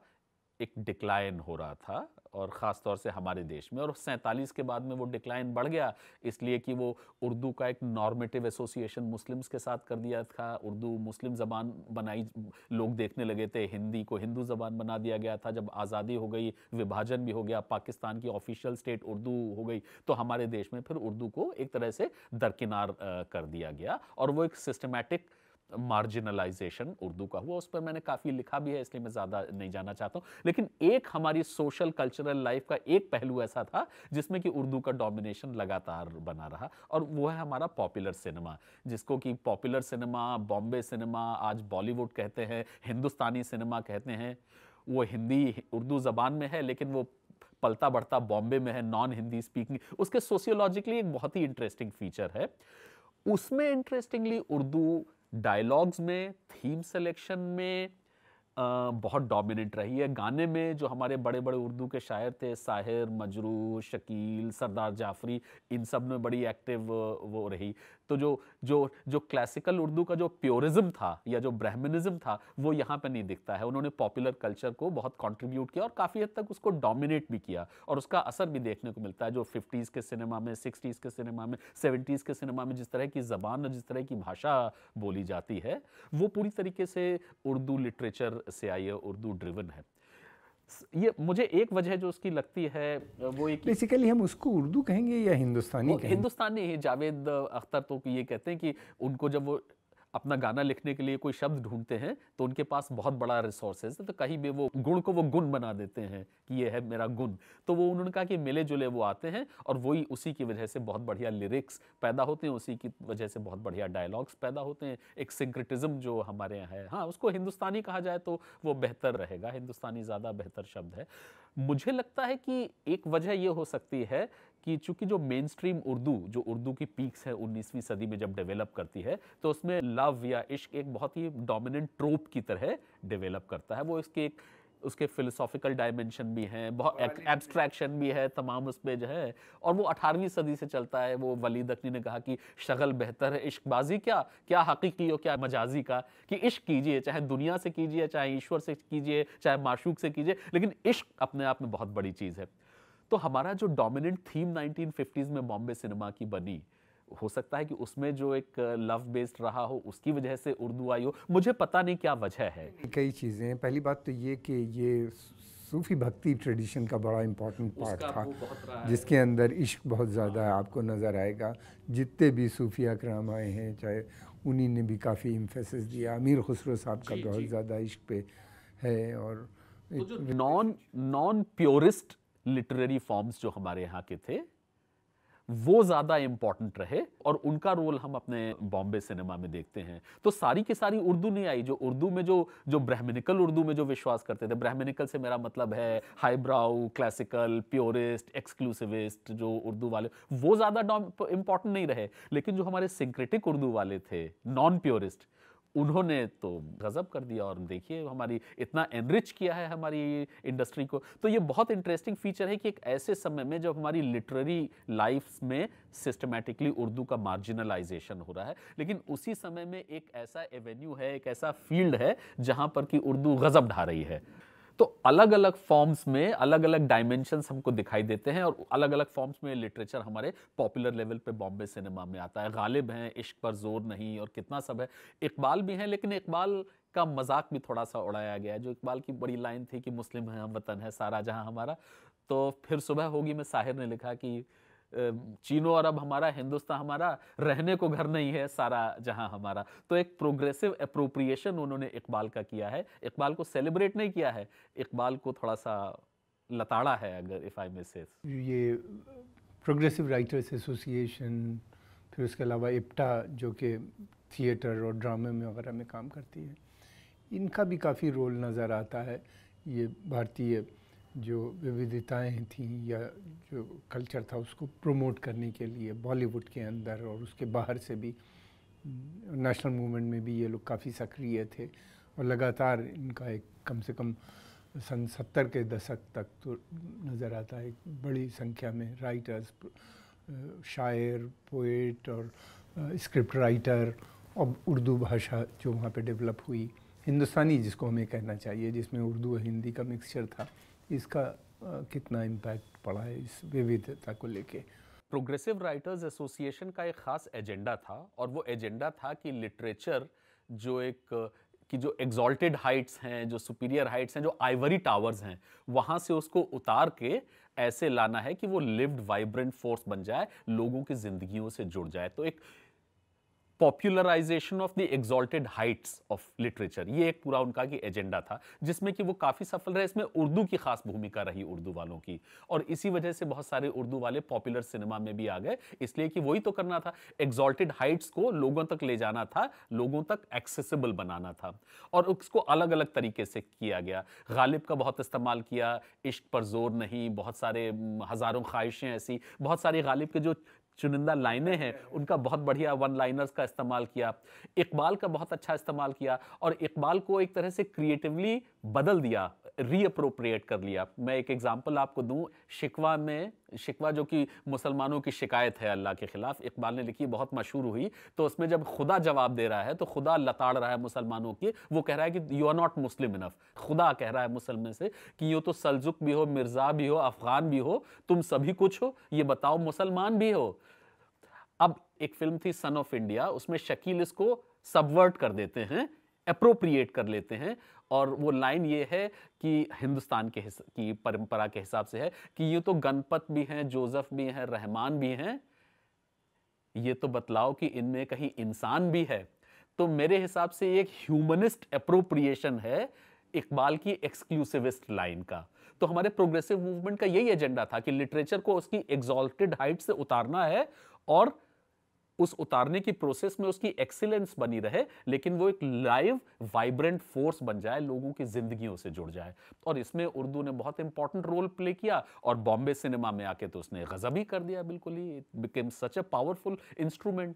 एक डिक्लाइन हो रहा था और ख़ास तौर से हमारे देश में। और सैंतालीस के बाद में वो डिक्लाइन बढ़ गया, इसलिए कि वो उर्दू का एक नॉर्मेटिव एसोसिएशन मुस्लिम्स के साथ कर दिया था। उर्दू मुस्लिम ज़बान बनाई, लोग देखने लगे थे, हिंदी को हिंदू ज़बान बना दिया गया था। जब आज़ादी हो गई, विभाजन भी हो गया, पाकिस्तान की ऑफिशियल स्टेट उर्दू हो गई तो हमारे देश में फिर उर्दू को एक तरह से दरकिनार कर दिया गया। और वो एक सिस्टमैटिक मार्जिनलाइजेशन उर्दू का हुआ, उस पर मैंने काफ़ी लिखा भी है, इसलिए मैं ज़्यादा नहीं जाना चाहता हूँ। लेकिन एक हमारी सोशल कल्चरल लाइफ का एक पहलू ऐसा था, जिसमें कि उर्दू का डोमिनेशन लगातार बना रहा, और वो है हमारा पॉपुलर सिनेमा जिसको कि पॉपुलर सिनेमा बॉम्बे सिनेमा आज बॉलीवुड कहते हैं, हिंदुस्तानी सिनेमा कहते हैं। वो हिंदी, उर्दू ज़बान में है, लेकिन वो पलता बढ़ता बॉम्बे में है नॉन हिंदी स्पीकिंग उसके सोशियोलॉजिकली एक बहुत ही इंटरेस्टिंग फीचर है। उसमें इंटरेस्टिंगली उर्दू डायलॉग्स में थीम सिलेक्शन में बहुत डोमिनेंट रही है। गाने में जो हमारे बड़े बड़े उर्दू के शायर थे, साहिर, मजरू, शकील, सरदार जाफरी, इन सब में बड़ी एक्टिव वो रही। तो जो जो जो क्लासिकल उर्दू का जो प्योरिज्म था या जो ब्राह्मणिज्म था, वो यहाँ पर नहीं दिखता है। उन्होंने पॉपुलर कल्चर को बहुत कॉन्ट्रीब्यूट किया और काफ़ी हद तक उसको डोमिनेट भी किया और उसका असर भी देखने को मिलता है। जो फिफ्टीज़ के सिनेमा में सिक्सटीज़ के सिनेमा में सेवेंटीज़ के सिनेमा में जिस तरह की ज़बान और जिस तरह की भाषा बोली जाती है, वो पूरी तरीके से उर्दू लिटरेचर से आई है, उर्दू ड्रिवन है। ये मुझे एक वजह जो उसकी लगती है वो एक बेसिकली हम उसको उर्दू कहेंगे या हिंदुस्तानी कहेंगे? हिंदुस्तानी जावेद अख्तर तो ये कहते हैं कि उनको जब वो अपना गाना लिखने के लिए कोई शब्द ढूंढते हैं तो उनके पास बहुत बड़ा रिसोर्सेज है। तो कहीं भी वो गुण को वो गुण बना देते हैं कि ये है मेरा गुण। तो वो उन्होंने कहा कि मिले जुले वो आते हैं और वही उसी की वजह से बहुत बढ़िया लिरिक्स पैदा होते हैं, उसी की वजह से बहुत बढ़िया डायलॉग्स पैदा होते हैं। एक सिंक्रिटिज्म जो हमारे यहाँ है। हाँ उसको हिंदुस्तानी कहा जाए तो वो बेहतर रहेगा। हिंदुस्तानी ज़्यादा बेहतर शब्द है। मुझे लगता है कि एक वजह यह हो सकती है कि चूँकि जो मेन स्ट्रीम उर्दू, जो उर्दू की पीक्स है 19वीं सदी में जब डेवलप करती है तो उसमें लव या इश्क एक बहुत ही डोमिनेंट ट्रोप की तरह डेवलप करता है। वो इसके एक उसके फिलोसॉफिकल डायमेंशन भी हैं बहुत एब्स्ट्रैक्शन भी है तमाम उस पर जो है और वो अठारहवीं सदी से चलता है वो वलीद अकनी ने कहा कि शगल बेहतर है इश्कबाजी क्या क्या हकीकी हो क्या मजाजी का कि इश्क कीजिए चाहे दुनिया से कीजिए चाहे ईश्वर से कीजिए चाहे माशूक से कीजिए लेकिन इश्क अपने आप में बहुत बड़ी चीज़ है। तो हमारा जो डोमिनेंट थीम 1950s में बॉम्बे सिनेमा की बनी हो सकता है कि उसमें जो एक लव बेस्ड रहा हो उसकी वजह से उर्दू आई हो। मुझे पता नहीं क्या वजह है। कई चीज़ें। पहली बात तो ये कि ये सूफी भक्ति ट्रेडिशन का बड़ा इम्पोर्टेंट पार्ट था जिसके अंदर इश्क बहुत ज़्यादा है आपको नज़र आएगा। जितने भी सूफी अकराम आए हैं चाहे उन्हीं ने भी काफ़ी इम्फेसिस दिया। अमीर खुसरो साहब का बहुत ज़्यादा इश्क पे है और non non purist literary forms जो हमारे यहाँ के थे वो ज़्यादा इंपॉर्टेंट रहे और उनका रोल हम अपने बॉम्बे सिनेमा में देखते हैं। तो सारी की सारी उर्दू नहीं आई, जो उर्दू में जो जो ब्राह्मणिकल उर्दू में जो विश्वास करते थे। ब्राह्मणिकल से मेरा मतलब है हाईब्राउ क्लासिकल प्योरिस्ट एक्सक्लूसिविस्ट जो उर्दू वाले, वो ज़्यादा इंपॉर्टेंट नहीं रहे। लेकिन जो हमारे सिंक्रेटिक उर्दू वाले थे नॉन प्योरिस्ट उन्होंने तो गज़ब कर दिया और देखिए हमारी इतना एनरिच किया है हमारी इंडस्ट्री को। तो ये बहुत इंटरेस्टिंग फीचर है कि एक ऐसे समय में जब हमारी लिटरेरी लाइफ में सिस्टमेटिकली उर्दू का मार्जिनलाइजेशन हो रहा है, लेकिन उसी समय में एक ऐसा एवेन्यू है, एक ऐसा फ़ील्ड है जहाँ पर कि उर्दू गज़ब ढा रही है। तो अलग अलग फॉर्म्स में अलग अलग डायमेंशंस हमको दिखाई देते हैं और अलग अलग फॉर्म्स में लिटरेचर हमारे पॉपुलर लेवल पे बॉम्बे सिनेमा में आता है। गालिब हैं, इश्क पर ज़ोर नहीं और कितना सब है। इकबाल भी हैं, लेकिन इकबाल का मज़ाक भी थोड़ा सा उड़ाया गया है। जो इकबाल की बड़ी लाइन थी कि मुस्लिम है, हम वतन है, सारा जहाँ हमारा। तो फिर सुबह होगी, मैं साहिर ने लिखा कि चीनो अरब हमारा, हिंदुस्तान हमारा, रहने को घर नहीं है सारा जहाँ हमारा। तो एक प्रोग्रेसिव अप्रोप्रिएशन उन्होंने इकबाल का किया है। इकबाल को सेलिब्रेट नहीं किया है। इकबाल को थोड़ा सा लताड़ा है अगर इफ़ आई मिस ये प्रोग्रेसिव राइटर्स एसोसिएशन फिर उसके अलावा इप्टा, जो कि थिएटर और ड्रामे में वगैरह में काम करती है, इनका भी काफ़ी रोल नज़र आता है। ये भारतीय जो विविधताएँ थीं या जो कल्चर था उसको प्रमोट करने के लिए बॉलीवुड के अंदर और उसके बाहर से भी नेशनल मूवमेंट में भी ये लोग काफ़ी सक्रिय थे और लगातार इनका एक कम से कम सन सत्तर के दशक तक तो नज़र आता है बड़ी संख्या में राइटर्स शायर पोएट और स्क्रिप्ट राइटर और उर्दू भाषा जो वहाँ पे डेवलप हुई, हिंदुस्तानी जिसको हमें कहना चाहिए, जिसमें उर्दू और हिंदी का मिक्सचर था इसका कितना इम्पैक्ट पड़ा है इस विविधता को लेके? प्रोग्रेसिव राइटर्स एसोसिएशन का एक ख़ास एजेंडा था और वो एजेंडा था कि लिटरेचर जो एक, कि जो एग्जॉल्टेड हाइट्स हैं, जो सुपीरियर हाइट्स हैं, जो आइवरी टावर्स हैं, वहाँ से उसको उतार के ऐसे लाना है कि वो लिव्ड वाइब्रेंट फोर्स बन जाए, लोगों की ज़िंदगियों से जुड़ जाए। तो एक popularization of the exalted heights of literature ये एक पूरा उनका की एजेंडा था, जिसमें कि वो काफ़ी सफल रहे। इसमें उर्दू की खास भूमिका रही उर्दू वालों की। और इसी वजह से बहुत सारे उर्दू वाले पॉपुलर सिनेमा में भी आ गए। इसलिए कि वही तो करना था। एग्जॉल्टेड हाइट्स को लोगों तक ले जाना था, लोगों तक एक्सेसिबल बनाना था। और उसको अलग अलग तरीके से किया गया। गालिब का बहुत इस्तेमाल किया, इश्क पर ज़ोर नहीं, बहुत सारे हज़ारों ख्वाहिशें ऐसी, बहुत सारी गालिब के जो चुनिंदा लाइनें हैं। उनका बहुत बढ़िया वन लाइनर्स का इस्तेमाल किया। इकबाल का बहुत अच्छा इस्तेमाल किया और इकबाल को एक तरह से क्रिएटिवली बदल दिया। रीअप्रोप्रिएट कर लिया। मैं एक एग्जांपल आपको दूँ, शिकवा में, शिकवा जो कि मुसलमानों की शिकायत है अल्लाह के खिलाफ, इकबाल ने लिखी, बहुत मशहूर हुई तो उसमें जब खुदा जवाब दे रहा है तो खुदा लताड़ रहा है मुसलमानों की, वो कह रहा है कि you are not Muslim enough खुदा कह रहा है मुसलमान से कि यो तो सलजुक भी हो, मिर्ज़ा भी हो, अफगान भी हो, तुम सभी कुछ हो, ये बताओ मुसलमान भी हो? अब एक फ़िल्म थी सन ऑफ़ इंडिया उसमें शकील इसको सबवर्ट कर देते हैं। अप्रोप्रिएट कर लेते हैं और वो लाइन ये है कि हिंदुस्तान के की परंपरा के हिसाब से है कि ये तो गणपत भी हैं, जोसेफ भी हैं, रहमान भी हैं, ये तो बतलाओ कि इनमें कहीं इंसान भी है। तो मेरे हिसाब से एक ह्यूमनिस्ट अप्रोप्रिएशन है इकबाल की एक्सक्लूसिविस्ट लाइन का। तो हमारे प्रोग्रेसिव मूवमेंट का यही एजेंडा था कि लिटरेचर को उसकी एग्जॉल्टेड हाइट से उतारना है और उस उतारने की प्रोसेस में उसकी एक्सीलेंस बनी रहे, लेकिन वो एक लाइव वाइब्रेंट फोर्स बन जाए, लोगों की जिंदगियों से जुड़ जाए। और इसमें उर्दू ने बहुत इंपॉर्टेंट रोल प्ले किया, और बॉम्बे सिनेमा में आके तो उसने गजब ही कर दिया बिल्कुल ही। It became such a powerful instrument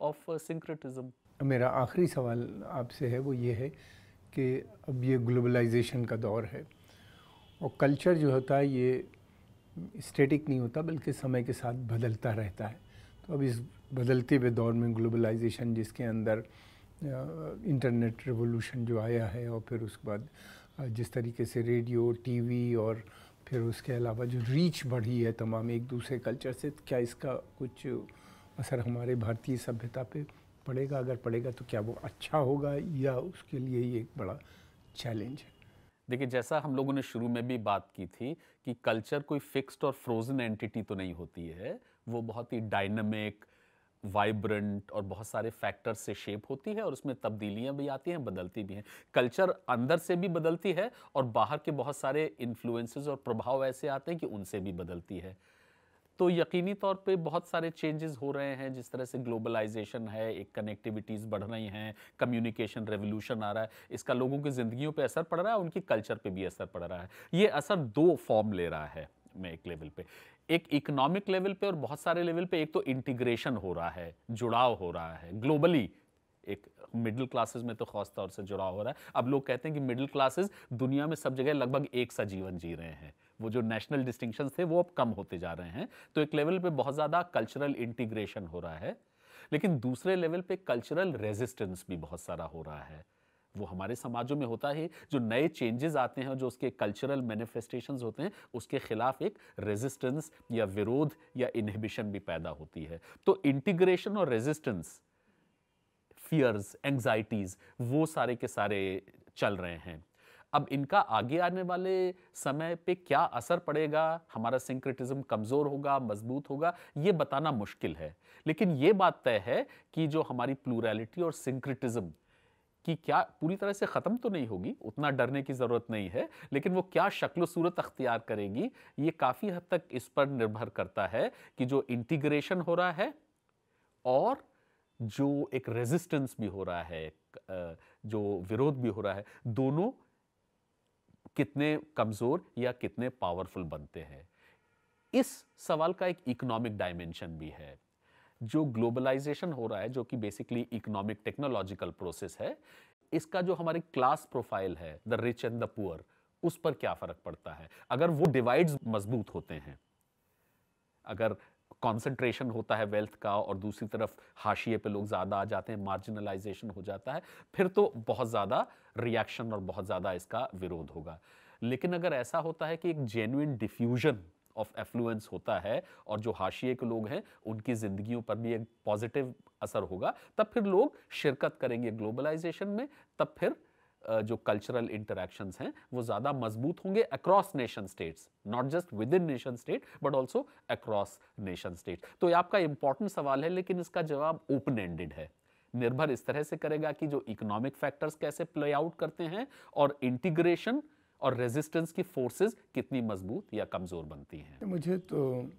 of syncretism मेरा आखिरी सवाल आपसे है, वो ये है कि अब ये ग्लोबलाइजेशन का दौर है, और कल्चर जो होता है, ये स्टेटिक नहीं होता, बल्कि समय के साथ बदलता रहता है। अब इस बदलते हुए दौर में ग्लोबलाइजेशन जिसके अंदर इंटरनेट रेवोल्यूशन जो आया है और फिर उसके बाद जिस तरीके से रेडियो, टीवी और फिर उसके अलावा जो रीच बढ़ी है तमाम एक दूसरे कल्चर से तो क्या इसका कुछ असर हमारे भारतीय सभ्यता पे पड़ेगा? अगर पड़ेगा तो क्या वो अच्छा होगा या उसके लिए ये एक बड़ा चैलेंज है? देखिए, जैसा हम लोगों ने शुरू में भी बात की थी कि कल्चर कोई फिक्स्ड और फ्रोजन एंटिटी तो नहीं होती है वो बहुत ही डायनमिक वाइब्रेंट और बहुत सारे फैक्टर्स से शेप होती है और उसमें तब्दीलियाँ भी आती हैं, बदलती भी हैं। कल्चर अंदर से भी बदलती है और बाहर के बहुत सारे इन्फ्लुएंसेस और प्रभाव ऐसे आते हैं कि उनसे भी बदलती है। तो यकीनी तौर पे बहुत सारे चेंजेस हो रहे हैं, जिस तरह से ग्लोबलाइजेशन है, एक कनेक्टिविटीज़ बढ़ रही हैं कम्युनिकेशन रेवोल्यूशन आ रहा है, इसका लोगों की ज़िंदगियों पे असर पड़ रहा है, उनकी कल्चर पे भी असर पड़ रहा है। ये असर दो फॉर्म ले रहा है, मैं एक लेवल पे। एक इकोनॉमिक लेवल पे और बहुत सारे लेवल पे एक तो इंटीग्रेशन हो रहा है, जुड़ाव हो रहा है। ग्लोबली एक मिडिल क्लासेस में तो खास तौर से जुड़ाव हो रहा है। अब लोग कहते हैं कि मिडिल क्लासेस दुनिया में सब जगह लगभग एक सा जीवन जी रहे हैं। वो जो नेशनल डिस्टिंक्शन थे, वो अब कम होते जा रहे हैं। तो एक लेवल पे बहुत ज़्यादा कल्चरल इंटीग्रेशन हो रहा है। लेकिन दूसरे लेवल पे कल्चरल रेजिस्टेंस भी बहुत सारा हो रहा है। वो हमारे समाजों में होता है, जो नए चेंजेस आते हैं, जो उसके कल्चरल मैनिफेस्टेशन होते हैं, उसके खिलाफ एक रेजिस्टेंस या विरोध या इनहिबिशन भी पैदा होती है। तो इंटीग्रेशन और रेजिस्टेंस फियर्स एंग्जाइटीज वो सारे के सारे चल रहे हैं। अब इनका आगे आने वाले समय पे क्या असर पड़ेगा? हमारा सिंक्रेटिज्म कमज़ोर होगा, मज़बूत होगा, ये बताना मुश्किल है। लेकिन ये बात तय है कि जो हमारी प्लूरैलिटी और सिंक्रेटिज्म कि क्या पूरी तरह से ख़त्म तो नहीं होगी, उतना डरने की ज़रूरत नहीं है, लेकिन वो क्या शक्ल सूरत अख्तियार करेगी, ये काफ़ी हद तक इस पर निर्भर करता है कि जो इंटीग्रेशन हो रहा है और जो एक रेजिस्टेंस भी हो रहा है जो विरोध भी हो रहा है, दोनों कितने कमज़ोर या कितने पावरफुल बनते हैं। इस सवाल का एक इकोनॉमिक डायमेंशन भी है। जो ग्लोबलाइजेशन हो रहा है, जो कि बेसिकली इकोनॉमिक टेक्नोलॉजिकल प्रोसेस है, इसका जो हमारी क्लास प्रोफ़ाइल है the rich and the poor उस पर क्या फ़र्क पड़ता है? अगर वो डिवाइड्स मज़बूत होते हैं, अगर कॉन्सेंट्रेशन होता है वेल्थ का और दूसरी तरफ़ हाशिए पे लोग ज़्यादा आ जाते हैं मार्जिनलाइजेशन हो जाता है, फिर तो बहुत ज़्यादा रिएक्शन और बहुत ज़्यादा इसका विरोध होगा। लेकिन अगर ऐसा होता है कि एक जेन्युइन डिफ्यूजन ऑफ़ एफ्लुएंस होता है और जो हाशिए के लोग हैं, उनकी ज़िंदगियों पर भी एक पॉजिटिव असर होगा। तब फिर लोग शिरकत करेंगे ग्लोबलाइजेशन में, तब फिर जो कल्चरल इंटरेक्शंस हैं, वो ज़्यादा मज़बूत होंगे across nation states not just within nation state but also across nation state तो ये आपका इंपॉर्टेंट सवाल है, लेकिन इसका जवाब ओपन एंडेड है। निर्भर इस तरह से करेगा कि जो इकोनॉमिक फैक्टर्स कैसे प्ले आउट करते हैं और इंटीग्रेशन और रेजिस्टेंस की फोर्सेस कितनी मज़बूत या कमज़ोर बनती हैं? मुझे तो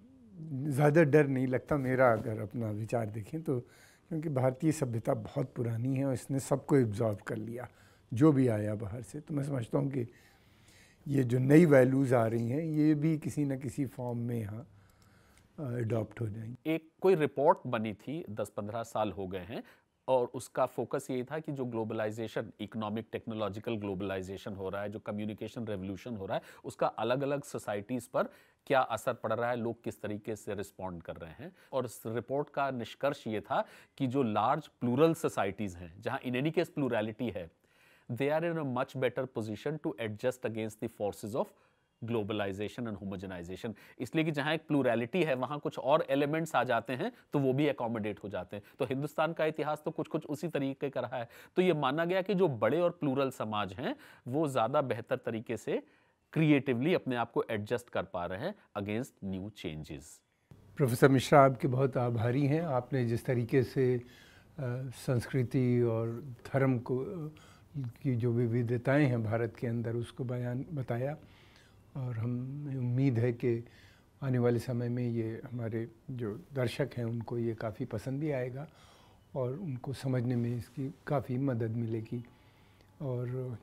ज़्यादा डर नहीं लगता मेरा अगर अपना विचार देखें तो क्योंकि भारतीय सभ्यता बहुत पुरानी है और इसने सबको एब्जॉर्व कर लिया जो भी आया बाहर से। तो मैं समझता हूँ कि ये जो नई वैल्यूज़ आ रही हैं ये भी किसी न किसी फॉर्म में यहाँ अडॉप्ट हो जाएँगे। एक कोई रिपोर्ट बनी थी 10-15 साल हो गए हैं और उसका फोकस यही था कि जो ग्लोबलाइजेशन इकोनॉमिक टेक्नोलॉजिकल ग्लोबलाइजेशन हो रहा है, जो कम्युनिकेशन रेवोल्यूशन हो रहा है, उसका अलग अलग सोसाइटीज़ पर क्या असर पड़ रहा है, लोग किस तरीके से रिस्पॉन्ड कर रहे हैं। और इस रिपोर्ट का निष्कर्ष ये था कि जो लार्ज प्लूरल सोसाइटीज़ हैं, जहाँ इन एनी केस प्लूरैलिटी है they are in a much better position to adjust against the forces of globalization and homogenization इसलिए कि जहाँ एक प्लूरैलिटी है, वहाँ कुछ और एलिमेंट्स आ जाते हैं तो वो भी अकोमोडेट हो जाते हैं। तो हिंदुस्तान का इतिहास तो कुछ कुछ उसी तरीके का रहा है। तो ये माना गया कि जो बड़े और प्लूरल समाज हैं, वो ज़्यादा बेहतर तरीके से क्रिएटिवली अपने आप को एडजस्ट कर पा रहे हैं against new changes professor Mishra, आपके बहुत आभारी हैं। आपने जिस तरीके से संस्कृति और धर्म को की जो विविधताएँ हैं भारत के अंदर, उसको बयान, बताया। और हम, उम्मीद है कि आने वाले समय में ये हमारे जो दर्शक हैं, उनको ये काफ़ी पसंद भी आएगा और उनको समझने में इसकी काफ़ी मदद मिलेगी। और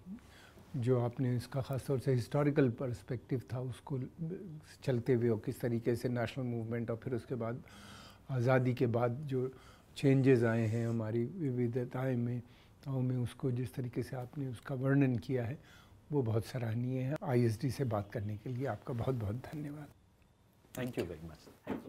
जो आपने इसका ख़ास तौर से हिस्टोरिकल पर्सपेक्टिव था, उसको चलते हुए और किस तरीके से नेशनल मूवमेंट और फिर उसके बाद आज़ादी के बाद जो चेंजेस आए हैं हमारी विविधताएँ में में उसको जिस तरीके से आपने उसका वर्णन किया है वो बहुत सराहनीय है। आईएसडी से बात करने के लिए आपका बहुत बहुत धन्यवाद। Thank you very much